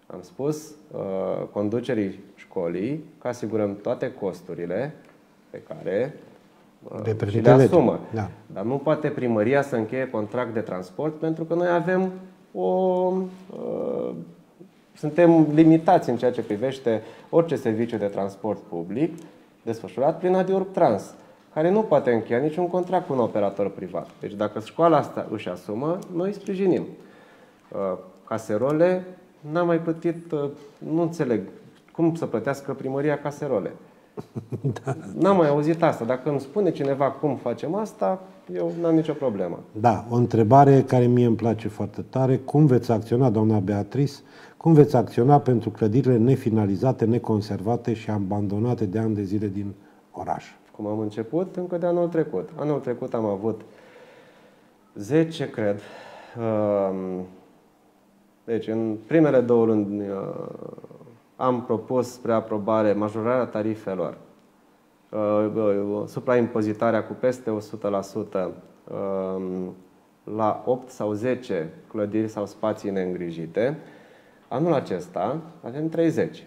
Am spus uh, conducerii școlii că asigurăm toate costurile pe care uh, De și permite le legea. asumă. Da. Dar nu poate primăria să încheie contract de transport pentru că noi avem o... Uh, suntem limitați în ceea ce privește orice serviciu de transport public desfășurat prin Adiorp Trans, care nu poate încheia niciun contract cu un operator privat. Deci dacă școala asta își asumă, noi sprijinim. Uh, Caserole, n-am mai plătit, uh, nu înțeleg cum să plătească primăria caserole. da. N-am mai auzit asta. Dacă îmi spune cineva cum facem asta, eu n-am nicio problemă. Da, o întrebare care mie îmi place foarte tare. Cum veți acționa, doamna Beatrice, cum veți acționa pentru clădirile nefinalizate, neconservate și abandonate de ani de zile din oraș? Cum am început? Încă de anul trecut. Anul trecut am avut 10, cred. Um, deci, în primele două luni uh, am propus spre aprobare majorarea tarifelor, uh, uh, supraimpozitarea cu peste 100% um, la 8 sau 10 clădiri sau spații neîngrijite. Anul acesta avem 30.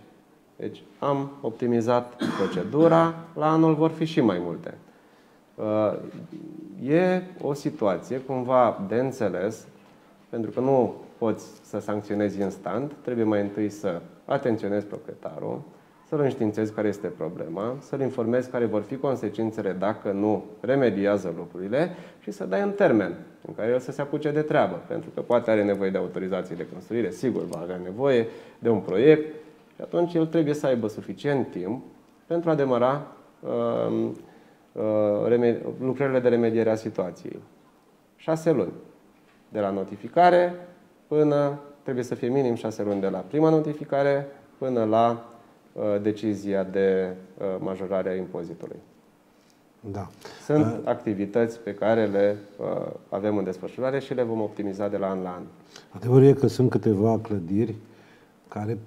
Deci am optimizat procedura, la anul vor fi și mai multe. E o situație cumva de înțeles, pentru că nu poți să sancționezi instant, trebuie mai întâi să atenționezi proprietarul, să-l înștiințezi care este problema, să-l informezi care vor fi consecințele dacă nu remediază lucrurile și să dai un termen în care el să se apuce de treabă. Pentru că poate are nevoie de autorizații de construire, sigur va avea nevoie de un proiect și atunci el trebuie să aibă suficient timp pentru a demara uh, uh, lucrările de remediere a situației. Șase luni. De la notificare până trebuie să fie minim șase luni de la prima notificare până la uh, decizia de uh, majorare a impozitului. Da. Sunt uh, activități pe care le uh, avem în desfășurare și le vom optimiza de la an la an. Adevărul e că sunt câteva clădiri care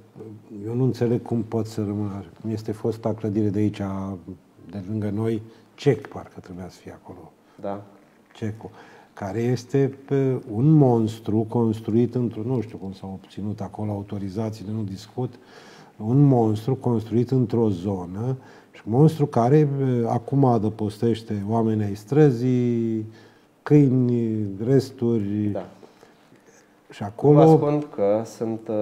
eu nu înțeleg cum pot să rămână. Cum este fosta clădire de aici, de lângă noi, CEC, parcă trebuia să fie acolo. Da. CEC-ul care este pe un monstru construit într-un, nu știu cum s-au obținut acolo autorizațiile, nu discut, un monstru construit într-o zonă și un monstru care acum adăpostește oamenii ai străzii, câini, resturi. Da. Și acolo... Vă spun că sunt uh,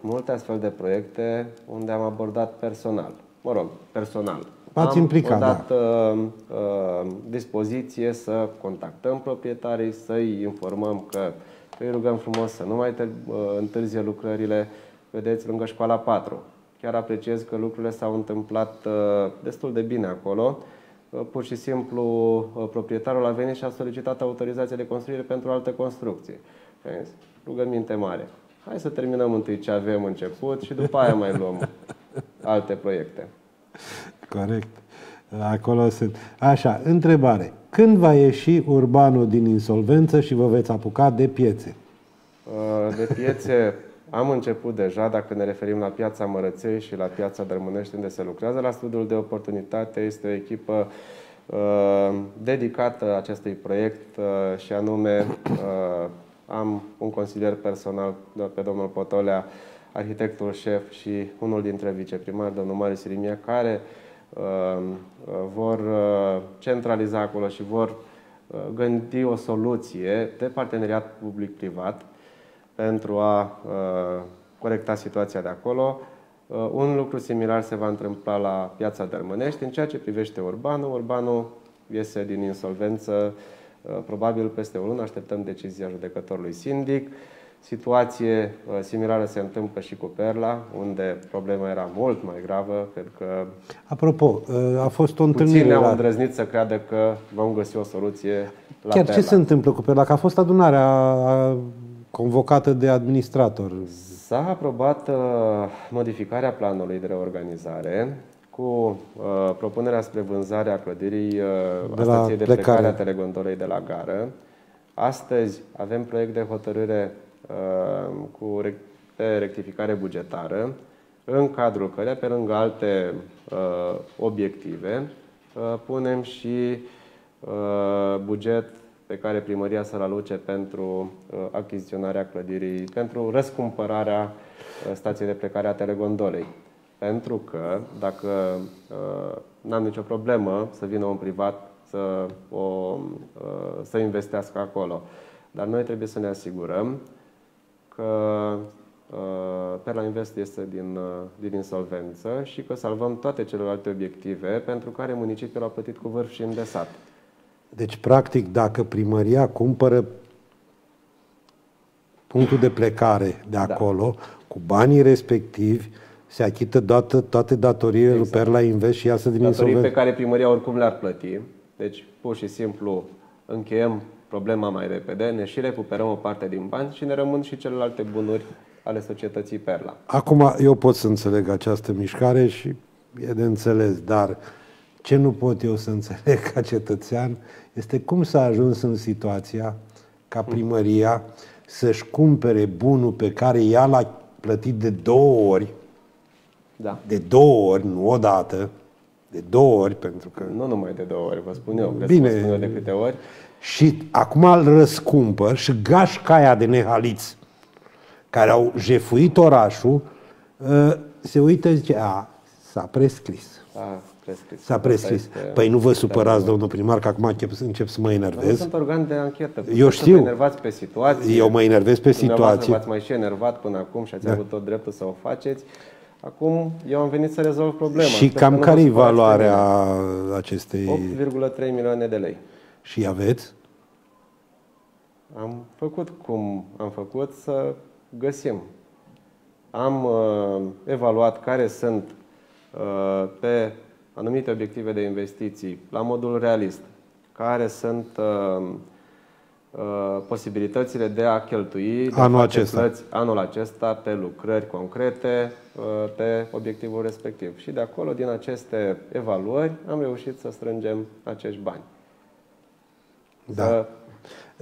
multe astfel de proiecte unde am abordat personal. Mă rog, personal. V-ați implicat, dat da. uh, uh, dispoziție să contactăm proprietarii, să-i informăm că îi rugăm frumos să nu mai te, uh, întârzie lucrările. Vedeți, lângă școala 4. Chiar apreciez că lucrurile s-au întâmplat uh, destul de bine acolo. Uh, pur și simplu, uh, proprietarul a venit și a solicitat autorizație de construire pentru alte construcții. Rugăminte mare. Hai să terminăm întâi ce avem început și după aia mai luăm alte proiecte. Corect. Acolo sunt. Așa, întrebare. Când va ieși urbanul din insolvență și vă veți apuca de piețe? Uh, de piețe am început deja, dacă ne referim la piața Mărăței și la piața Dărmânești, unde se lucrează la studiul de oportunitate. Este o echipă uh, dedicată acestui proiect uh, și anume uh, am un consilier personal pe domnul Potolea, arhitectul șef și unul dintre viceprimari, domnul Marius Rimia, care uh, Uh, vor uh, centraliza acolo și vor uh, gândi o soluție de parteneriat public-privat pentru a corecta situația de acolo. Un lucru similar se va întâmpla la piața Dărmânești. În ceea ce privește urbanul, urbanul iese din insolvență probabil peste o lună, așteptăm decizia judecătorului sindic. Situație uh, similară se întâmplă și cu Perla, unde problema era mult mai gravă. Cred că. Apropo, uh, a fost o întâlnire. Puțin ne-au îndrăznit să creadă că vom găsi o soluție la Chiar Perla. ce se întâmplă cu Perla? Că a fost adunarea convocată de administrator. S-a aprobat uh, modificarea planului de reorganizare cu uh, propunerea spre vânzarea clădirii uh, de a stației de plecare. plecare a telegondolei de la gară. Astăzi avem proiect de hotărâre Uh, cu rectificare bugetară, în cadrul căreia, pe lângă alte uh, obiective, uh, punem și buget pe care primăria să-l aluce pentru achiziționarea clădirii, pentru răscumpărarea stației de plecare a telegondolei. Pentru că dacă n-am nicio problemă să vină un privat să, o, să investească acolo, dar noi trebuie să ne asigurăm că uh, Perla Invest este din, uh, din insolvență și că salvăm toate celelalte obiective pentru care municipiul a plătit cu vârf și îndesat. Deci, practic, dacă primăria cumpără punctul de plecare de da. acolo, da. cu banii respectivi, se achită toate, toate datoriile exact. lui Perla Invest și iasă din Datorii insolvență. pe care primăria oricum le-ar plăti. Deci, pur și simplu, încheiem problema mai repede, ne și recuperăm o parte din bani și ne rămân și celelalte bunuri ale societății Perla. Acum, eu pot să înțeleg această mișcare și e de înțeles, dar ce nu pot eu să înțeleg ca cetățean este cum s-a ajuns în situația ca primăria să-și cumpere bunul pe care ea l-a plătit de două ori, Da. de două ori, nu odată, de două ori, pentru că Nu numai de două ori, vă spun eu. Vreți Bine. să vă spun eu de câte ori? Și acum îl răscumpăr și gașca aia de nehaliți care au jefuit orașul, ă, se uită și zice, a, s-a prescris. A, prescris. S-a prescris. Asta este- Păi nu vă supărați, domnul primar, că acum încep, încep să mă Dar nu enervez. sunt organ de anchetă. Eu Puteți știu. Să vă enervați pe situație. Eu mă enervez pe Dumneavoastră situație. V-ați mai și enervat până acum și ați Da. avut tot dreptul să o faceți. Acum eu am venit să rezolv problema. Și Sper cam că nu vă care e supărați pe valoarea acestei... mine. 8,3 milioane de lei. Și aveți? Am făcut cum am făcut să găsim. Am uh, evaluat care sunt uh, pe anumite obiective de investiții la modul realist, care sunt uh, uh, posibilitățile de a cheltui de a Anul face acesta. plăți anul acesta pe lucrări concrete uh, pe obiectivul respectiv. Și de acolo, din aceste evaluări, am reușit să strângem acești bani. Da. Să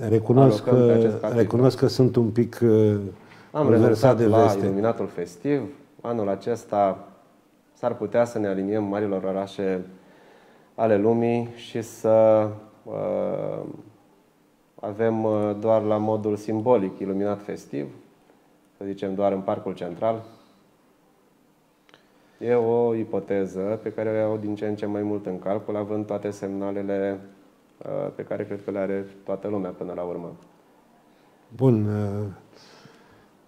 Recunosc alocăm pe că, acest capitol. recunosc că sunt un pic uh, Am bulversat renunțat de la veste. iluminatul festiv. Anul acesta s-ar putea să ne aliniem marilor orașe ale lumii și să uh, avem uh, doar la modul simbolic iluminat festiv, să zicem doar în Parcul Central. E o ipoteză pe care o iau din ce în ce mai mult în calcul, având toate semnalele uh, pe care cred că le are toată lumea până la urmă. Bun. uh,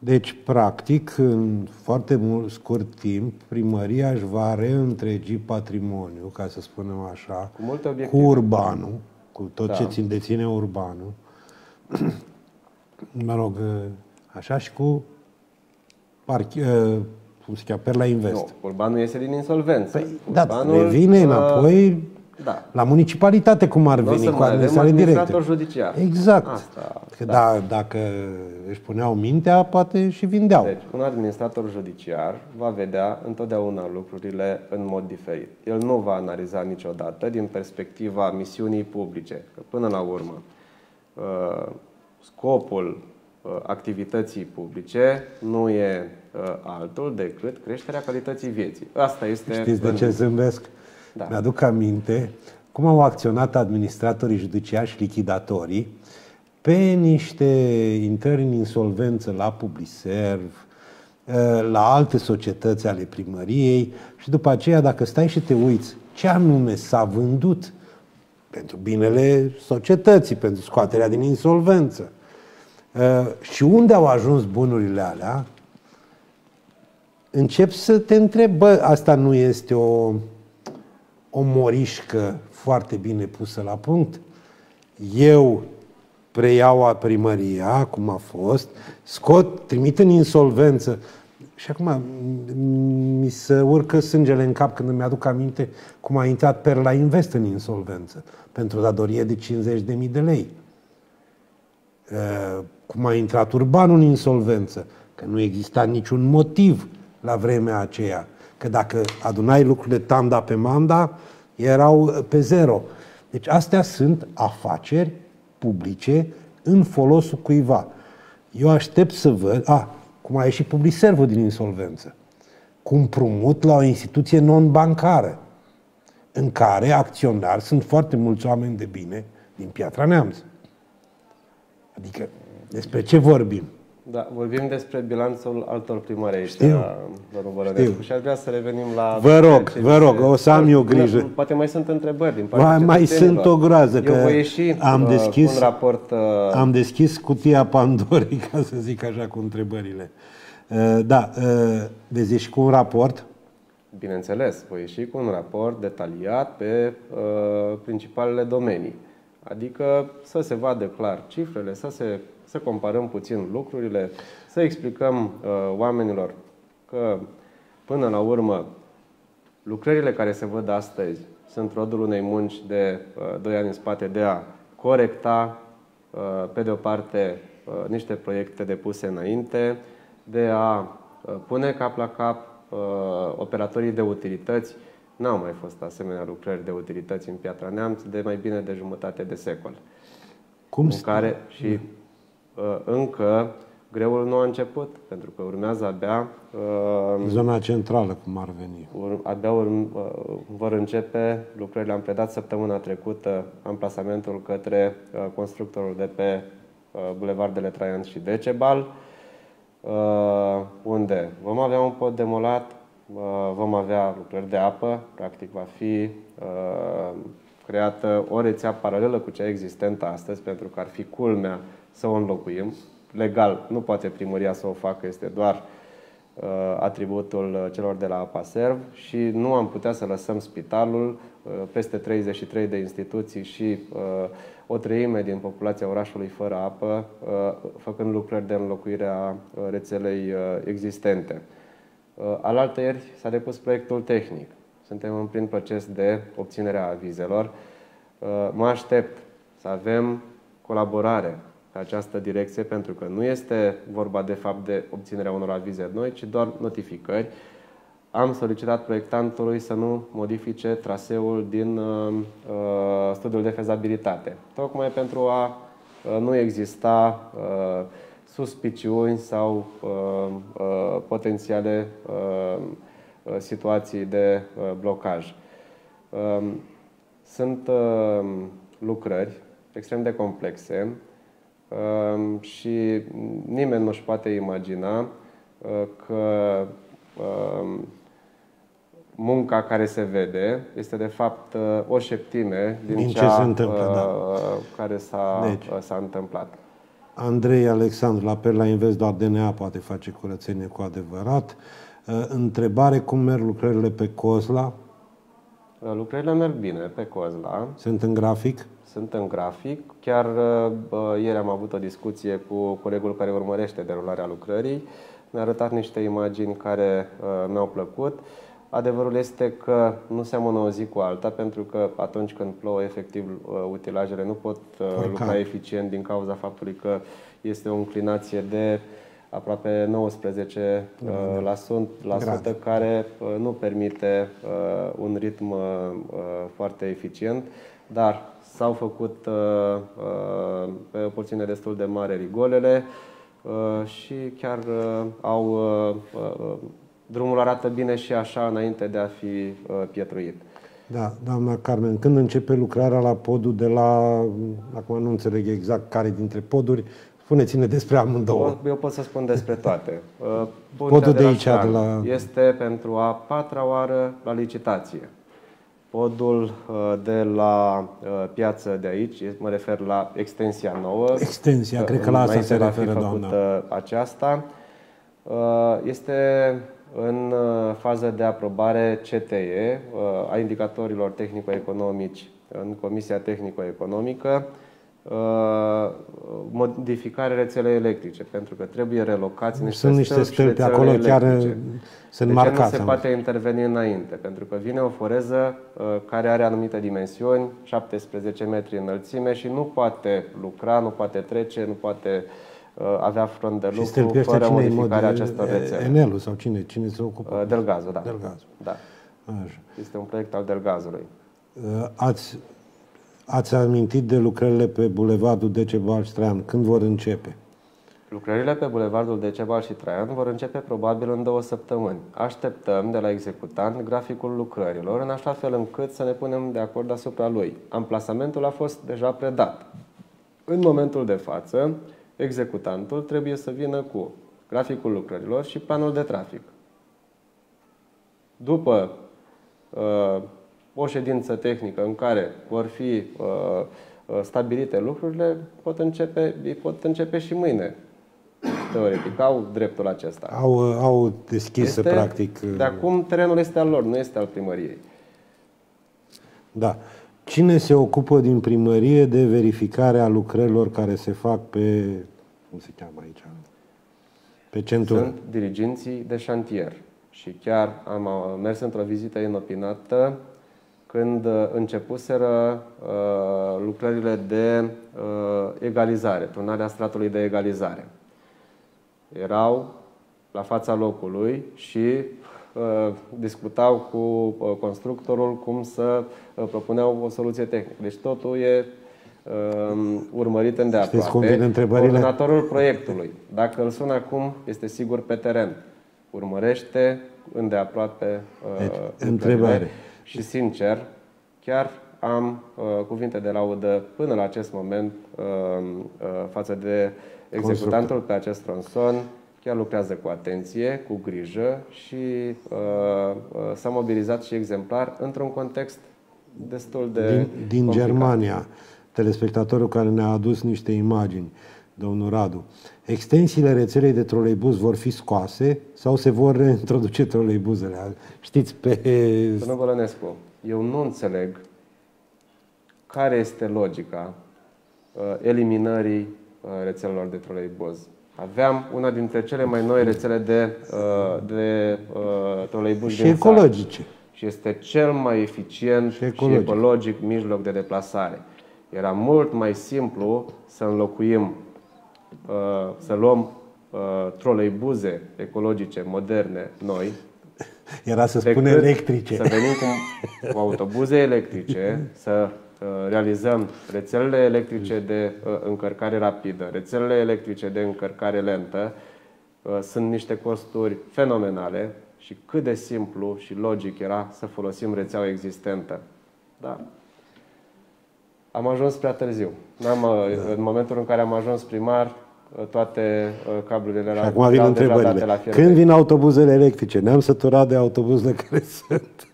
Deci, practic, în foarte mult scurt timp, primăria își va reîntregi patrimoniul, ca să spunem așa, Cu multe cu obiective. urbanul, cu tot Da. ce țin deține urbanul. mă rog, uh, așa și cu parchi, uh, cum se cheamă, Perla Invest. Nu, urbanul iese din insolvență. Păi, da, urbanul, revine uh, înapoi Da. la municipalitate, cum ar Nu o veni, să cu mai avem administrare directă. administrator judiciar. Exact. Asta, că da. da. dacă își puneau mintea, poate și vindeau. Deci, un administrator judiciar va vedea întotdeauna lucrurile în mod diferit. El nu va analiza niciodată din perspectiva misiunii publice. Că până la urmă, uh, scopul uh, activității publice nu e uh, altul decât creșterea calității vieții. Asta este Știți de în- ce zâmbesc? Da. Mi-aduc aminte cum au acționat administratorii judiciari și lichidatorii pe niște intrări în insolvență la Publiserv, eh, la alte societăți ale primăriei și după aceea, dacă stai și te uiți ce anume s-a vândut pentru binele societății, pentru scoaterea din insolvență eh, și unde au ajuns bunurile alea, încep să te întrebi, bă, asta nu este o, o morișcă foarte bine pusă la punct? Eu preiau a primăria, cum a fost, scot, trimit în insolvență și acum m- mi se urcă sângele în cap când îmi aduc aminte cum a intrat Perla Invest în insolvență pentru o datorie de 50.000 de lei. Uh, cum a intrat urbanul în insolvență, că nu exista niciun motiv la vremea aceea, că dacă adunai lucrurile tanda pe manda, erau uh, pe zero. Deci astea sunt afaceri publice în folosul cuiva. Eu aștept să văd, a, cum a ieșit publiservul din insolvență, cu împrumut la o instituție non-bancară, în care acționari sunt foarte mulți oameni de bine din Piatra Neamț. Adică, despre ce vorbim? Da, vorbim despre bilanțul altor primări aici, Știu. domnul Bărănescu, Știu. și aș vrea să revenim la... Vă rog, ce vă vi rog, se- o să am eu Bine, grijă. Poate mai sunt întrebări din partea Mai, mai cetățenilor. sunt o groază, Eu că voi ieși am uh, deschis, cu un raport... Uh, am deschis cutia Pandorii, ca să zic așa, cu întrebările. Uh, Da, uh, veți ieși cu un raport? Bineînțeles, voi ieși cu un raport detaliat pe uh, principalele domenii. Adică să se vadă clar cifrele, să, se, să comparăm puțin lucrurile, să explicăm uh, oamenilor că Până la urmă, lucrările care se văd astăzi sunt rodul unei munci de uh, 2 ani în spate de a corecta, uh, pe de o parte, uh, niște proiecte depuse înainte, de a uh, pune cap la cap uh, operatorii de utilități. N-au mai fost asemenea lucrări de utilități în Piatra Neamț de mai bine de jumătate de secol. Cum în st- care și uh, încă greul nu a început, pentru că urmează abia uh, Zona centrală, cum ar veni. Ur- abia urm, uh, vor începe lucrările. Am predat săptămâna trecută amplasamentul către uh, constructorul de pe uh, bulevardele Traian și Decebal, uh, unde vom avea un pod demolat, uh, vom avea lucrări de apă, practic va fi uh, creată o rețea paralelă cu cea existentă astăzi, pentru că ar fi culmea să o înlocuim. Legal nu poate primăria să o facă, este doar uh, atributul uh, celor de la APASERV și nu am putea să lăsăm spitalul uh, peste 33 de instituții și uh, o treime din populația orașului fără apă, uh, făcând lucrări de înlocuire a uh, rețelei uh, existente. Uh, Alaltă ieri s-a depus proiectul tehnic. Suntem în plin proces de obținere a avizelor. Uh, Mă aștept să avem colaborare pe această direcție, pentru că nu este vorba de fapt de obținerea unor avize noi, ci doar notificări. Am solicitat proiectantului să nu modifice traseul din uh, uh, studiul de fezabilitate, tocmai pentru a uh, nu exista uh, suspiciuni sau uh, uh, potențiale uh, uh, situații de uh, blocaj. Um, Sunt uh, lucrări extrem de complexe um, și nimeni nu-și poate imagina uh, că um, munca care se vede este de fapt uh, o șeptime din, Din ce cea se întâmplă, uh, da. care s-a, Deci. uh, s-a întâmplat. Andrei Alexandru, la Perla Invest, doar DNA poate face curățenie cu adevărat. Uh, Întrebare, cum merg lucrările pe Cozla? Uh, Lucrările merg bine pe Cozla. Sunt în grafic? Sunt în grafic. Chiar uh, bă, ieri am avut o discuție cu colegul care urmărește derularea lucrării. Ne-a arătat niște imagini care uh, mi-au plăcut. Adevărul este că nu seamănă o zi cu alta, pentru că atunci când plouă, efectiv, uh, utilajele nu pot uh, Păi, lucra ca- eficient din cauza faptului că este o înclinație de aproape 19 uh, la sunt, la Grade. sută, care uh, nu permite uh, un ritm uh, uh, foarte eficient, dar s-au făcut uh, uh, pe o porțiune destul de mare rigolele uh, și chiar uh, au uh, uh, drumul arată bine și așa înainte de a fi uh, pietruit. Da, doamna Carmen, când începe lucrarea la podul de la... Acum nu înțeleg exact care dintre poduri. Spuneți-ne despre amândouă. Eu pot să spun despre toate. Uh, Podul Puntea de aici, Șan de la- Este pentru a patra oară la licitație. Podul uh, de la uh, piață de aici, mă refer la extensia nouă. Extensia, cred că la asta înainte se va fi referă, făcută doamna. aceasta. Uh, Este în uh, fază de aprobare CTE uh, a indicatorilor tehnico-economici în Comisia Tehnico-Economică uh, modificarea rețelei electrice, pentru că trebuie relocați niște Sunt niște stâlpi și stâlpi rețelele acolo, chiar electrice. sunt de marcați, ce nu se am poate interveni înainte? Pentru că vine o foreză uh, care are anumite dimensiuni, 17 metri înălțime și nu poate lucra, nu poate trece, nu poate uh, avea front de Și lucru stâlpii ăștia fără cine îi mod... modificarea acestor rețele. Enelul sau cine? Cine se ocupă? Uh, Delgazul, da. Delgazul. Da. Așa. Este un proiect al Delgazului. Uh, Ați, ați amintit de lucrările pe Bulevardul Decebal și Traian. Când vor începe? Lucrările pe Bulevardul Decebal și Traian vor începe probabil în două săptămâni. Așteptăm de la executant graficul lucrărilor, în așa fel încât să ne punem de acord asupra lui. Amplasamentul a fost deja predat. În momentul de față, executantul trebuie să vină cu graficul lucrărilor și planul de trafic. După uh, o ședință tehnică în care vor fi uh, uh, stabilite lucrurile, pot începe, ei pot începe și mâine. Teoretic, au dreptul acesta. Au, uh, au deschis, Este- practic... uh, De acum, terenul este al lor, nu este al primăriei. Da. Cine se ocupă din primărie de verificarea lucrărilor care se fac pe... Cum se cheamă aici? Pe centru. Sunt diriginții de șantier. Și chiar am uh, mers într-o vizită inopinată când uh, începuseră uh, lucrările de uh, egalizare, turnarea stratului de egalizare. Erau la fața locului și uh, discutau cu uh, constructorul cum să uh, propuneau o soluție tehnică. Deci totul e uh, urmărit îndeaproape. Știți cum vin întrebările? Coordonatorul proiectului, dacă îl sun acum, este sigur pe teren. Urmărește îndeaproape uh, Deci, lucrările. întrebare. Și sincer, chiar am uh, cuvinte de laudă până la acest moment uh, uh, față de executantul pe acest tronson. Chiar lucrează cu atenție, cu grijă și uh, uh, s-a mobilizat și exemplar într-un context destul de din, din complicat. Germania, telespectatorul care ne-a adus niște imagini, domnul Radu. Extensiile rețelei de troleibuz vor fi scoase sau se vor reintroduce troleibuzele? Știți, pe... Domnul Bălănescu, eu nu înțeleg care este logica uh, eliminării uh, rețelelor de troleibuz. Aveam una dintre cele mai noi rețele de, uh, de uh, troleibuz Și din țară. ecologice. Și este cel mai eficient Și și ecologic. ecologic, și ecologic mijloc de deplasare. Era mult mai simplu să înlocuim, uh, să luăm uh, troleibuze ecologice, moderne, noi, Era să spune decât electrice. Să venim cu, cu autobuze electrice, să uh, realizăm rețelele electrice de uh, încărcare rapidă, rețelele electrice de încărcare lentă. Uh, Sunt niște costuri fenomenale și cât de simplu și logic era să folosim rețeaua existentă. Da. Am ajuns prea târziu. N-am, uh, în momentul în care am ajuns primar, uh, toate uh, cablurile Și erau, acum vin erau deja date la întrebările. fier Când vin autobuzele electrice? Ne-am săturat de autobuzele care sunt.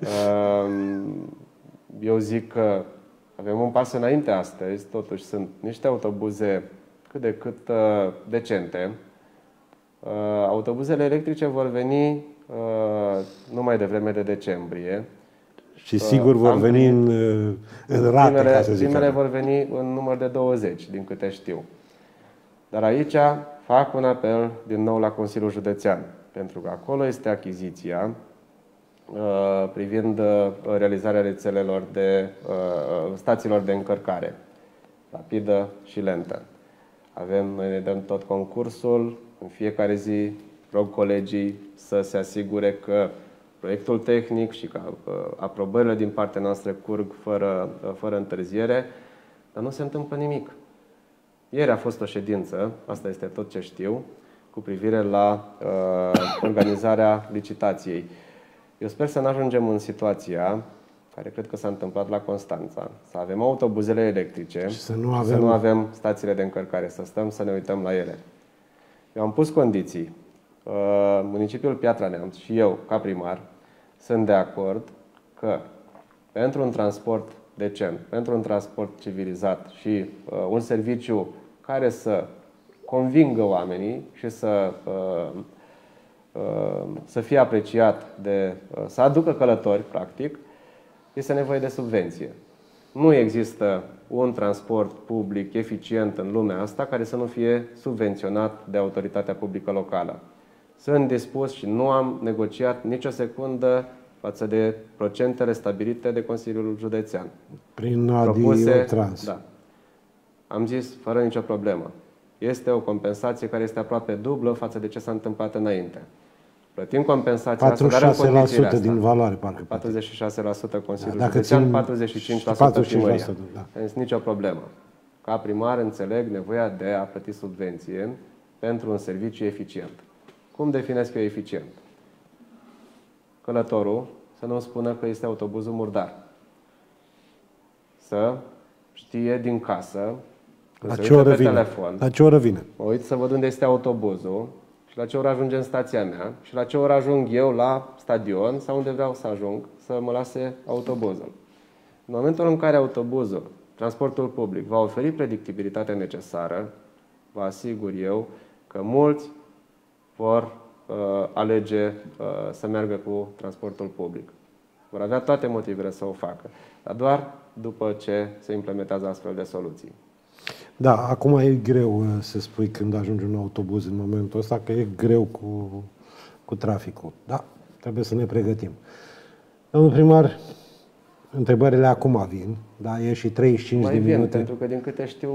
Ehm, Eu zic că avem un pas înainte astăzi, totuși sunt niște autobuze cât de cât uh, decente. Uh, Autobuzele electrice vor veni uh, numai devreme de decembrie. Și sigur vor am veni în, în rate, primele, ca să zic primele așa. vor veni în număr de 20, din câte știu. Dar aici fac un apel din nou la Consiliul Județean, pentru că acolo este achiziția uh, privind uh, realizarea rețelelor de uh, stațiilor de încărcare, rapidă și lentă. Avem, noi ne dăm tot concursul, în fiecare zi rog colegii să se asigure că proiectul tehnic și că uh, aprobările din partea noastră curg fără, uh, fără întârziere, dar nu se întâmplă nimic. Ieri a fost o ședință, asta este tot ce știu, cu privire la uh, organizarea licitației. Eu sper să nu ajungem în situația care cred că s-a întâmplat la Constanța, să avem autobuzele electrice Și să nu și avem- să nu avem stațiile de încărcare, să stăm să ne uităm la ele. Eu am pus condiții. Uh, Municipiul Piatra Neamț și eu, ca primar, sunt de acord că pentru un transport decent, pentru un transport civilizat și uh, un serviciu care să convingă oamenii și să, uh, uh, să fie apreciat, de, uh, să aducă călători, practic, este nevoie de subvenție. Nu există un transport public eficient în lumea asta care să nu fie subvenționat de autoritatea publică locală. Sunt dispus și nu am negociat nicio secundă față de procentele stabilite de Consiliul Județean. Prin Adi Trans. Da. Am zis, fără nicio problemă. Este o compensație care este aproape dublă față de ce s-a întâmplat înainte. Plătim compensația asta, dar în condițiile 46% astea. din valoare, parcă. 46% Consiliul Da, dacă Județean, țin- 45% primăria. 45%, da. Deci nicio problemă. Ca primar înțeleg nevoia de a plăti subvenție pentru un serviciu eficient. Cum definesc eu eficient? Călătorul să nu spună că este autobuzul murdar. Să știe din casă, când La se ce uită oră pe vine? telefon, La ce oră vine? Mă uit să văd unde este autobuzul și la ce oră ajunge în stația mea și la ce oră ajung eu la stadion sau unde vreau să ajung să mă lase autobuzul. În momentul în care autobuzul, transportul public, va oferi predictibilitatea necesară, vă asigur eu că mulți vor uh, alege uh, să meargă cu transportul public. Vor avea toate motivele să o facă, dar doar după ce se implementează astfel de soluții. Da, acum e greu uh, să spui când ajungi un autobuz în momentul ăsta, că e greu cu cu traficul. Da, trebuie să ne pregătim. Domnul primar, întrebările acum vin, da, e și 35 Mai de vin, minute. pentru că din câte știu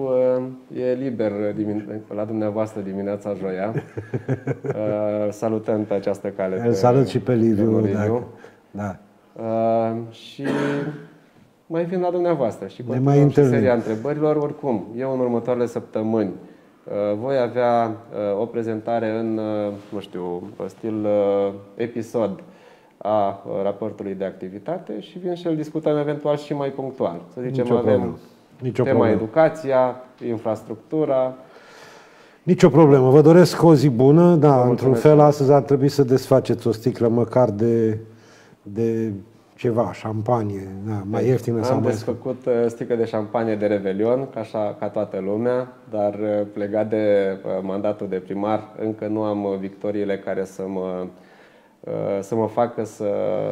e liber dimin- la dumneavoastră dimineața joia. Uh, Salutăm pe această cale. Îl salut și pe Liviu. domnul Dacă, da. Uh, și mai vin la dumneavoastră și Ne continuăm mai și întâlnim. seria întrebărilor. Oricum, eu în următoarele săptămâni uh, voi avea uh, o prezentare în, uh, nu știu, stil uh, episod a uh, raportului de activitate și vin și îl discutăm eventual și mai punctual. Să zicem, Nicio avem problemă. Nicio tema problemă. educația, infrastructura, Nicio problemă. Vă doresc o zi bună. Da, într-un mulțumesc. fel, astăzi ar trebui să desfaceți o sticlă măcar de, de ceva, șampanie, da, mai ieftină sau Am mai desfăcut uh, sticlă de șampanie de Revelion, ca, așa, ca toată lumea, dar uh, plegat de uh, mandatul de primar, încă nu am uh, victoriile care să mă, uh, să mă facă să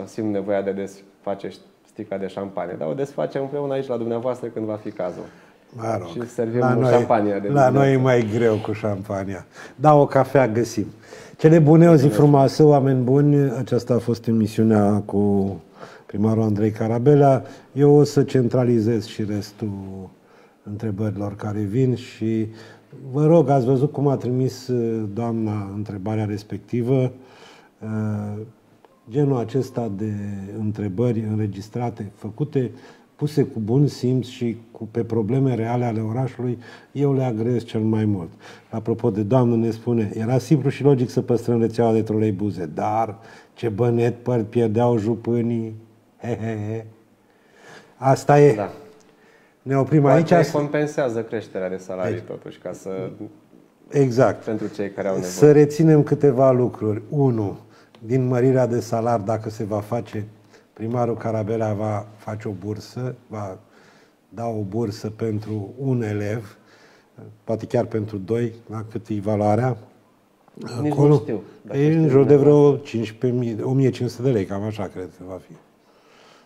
simt nevoia de desface sticla de șampanie. Dar o desfacem împreună aici la dumneavoastră când va fi cazul. Mă rog. Și servim la noi, șampania de La noi e dimineață. mai greu cu șampania. Da, o cafea găsim. Cele bune, o zi frumoasă, oameni buni. Aceasta a fost emisiunea cu primarul Andrei Carabela. Eu o să centralizez și restul întrebărilor care vin și vă rog, ați văzut cum a trimis uh, doamna întrebarea respectivă. Uh, Genul acesta de întrebări înregistrate, făcute, puse cu bun simț și cu, pe probleme reale ale orașului, eu le agrez cel mai mult. Apropo de doamnă, ne spune, era simplu și logic să păstrăm rețeaua de troleibuze, dar ce bănet păr pierdeau jupânii. He, he, he. Asta e. Da. Ne oprim Poate aici. compensează creșterea de salarii totuși, ca să, Exact. pentru cei care au nevoie. Să reținem câteva lucruri. Unu, din mărirea de salar, dacă se va face, primarul Carabela va face o bursă, va da o bursă pentru un elev, poate chiar pentru doi, la cât e valoarea. Nici nu știu, dacă E în știți jur de vreo 15.000, 1500 de lei, cam așa cred că va fi.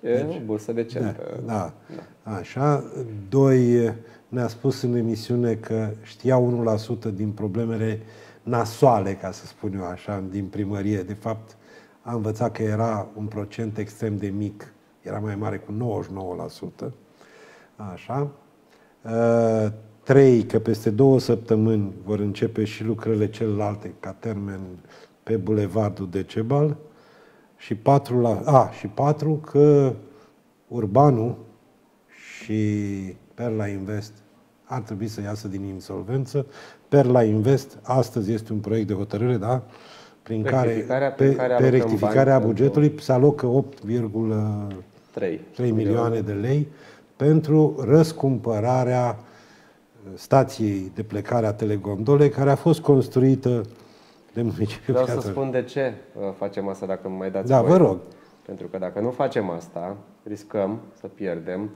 E o bursă decentă. Da, așa. Doi, ne-a spus în emisiune că știa 1% din problemele nasoale, ca să spun eu așa, din primărie. De fapt, a învățat că era un procent extrem de mic, era mai mare cu 99%. Așa. Uh, Trei, că peste două săptămâni vor începe și lucrările celelalte ca termen pe Bulevardul Decebal. Și patru, la, a, și patru că Urbanu și Perla Invest ar trebui să iasă din insolvență. Perla Invest astăzi este un proiect de hotărâre, da? Prin care, Rectificarea pe, prin care pe alocăm rectificarea bani bugetului se alocă 8,3 3. milioane de lei pentru răscumpărarea stației de plecare a telegondolei care a fost construită de municipiul Vreau să Piatra. spun de ce uh, facem asta dacă îmi mai dați Da, voie. vă rog. Pentru că dacă nu facem asta, riscăm să pierdem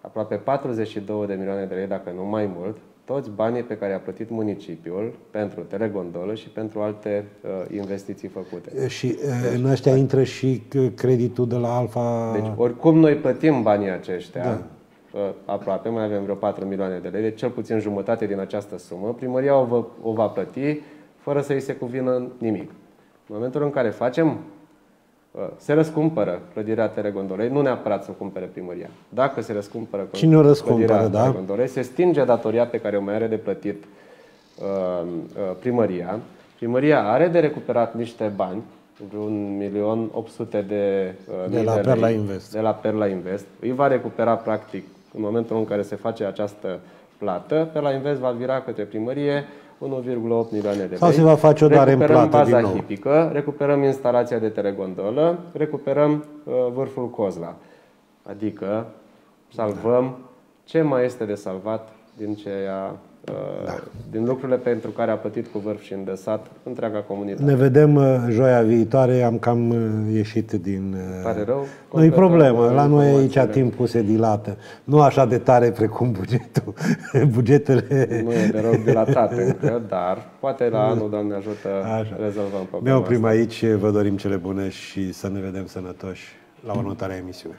aproape 42 de milioane de lei, dacă nu mai mult, toți banii pe care a plătit municipiul pentru telegondolă și pentru alte uh, investiții făcute. Și uh, în ăștia intră și uh, creditul de la Alfa. Deci, oricum noi plătim banii aceștia, da. aproape, mai avem vreo 4 milioane de lei, deci cel puțin jumătate din această sumă, primăria o va, o va plăti fără să îi se cuvină nimic. În momentul în care facem, uh, se răscumpără clădirea telegondolei, nu neapărat să o cumpere primăria. Dacă se răscumpără Cine o răscumpără, clădirea da? telegondolei, se stinge datoria pe care o mai are de plătit uh, uh, primăria. Primăria are de recuperat niște bani, vreun milion 800 de, uh, De mii la lei Perla Invest. de la Perla Invest. Îi va recupera practic în momentul în care se face această plată. Perla Invest va vira către primărie 1,8 milioane de lei. Sau se va face o dare în recuperăm plată baza din nou. hipică, recuperăm instalația de telegondolă, recuperăm uh, vârful Cozla. Adică salvăm ce mai este de salvat din ceea uh, Da. din lucrurile pentru care a plătit cu vârf și îndesat întreaga comunitate. Ne vedem uh, joia viitoare, am cam uh, ieșit din... uh, Pare rău, Nu-i completăm, problemă, uh, la noi aici informațiile. timpul se dilată. Nu așa de tare precum bugetul. Bugetele... Nu e deloc dilatat încă, dar poate la anul, Doamne ajută, Așa. rezolvăm Ne problema oprim asta. aici, vă dorim cele bune și să ne vedem sănătoși la următoarea emisiune.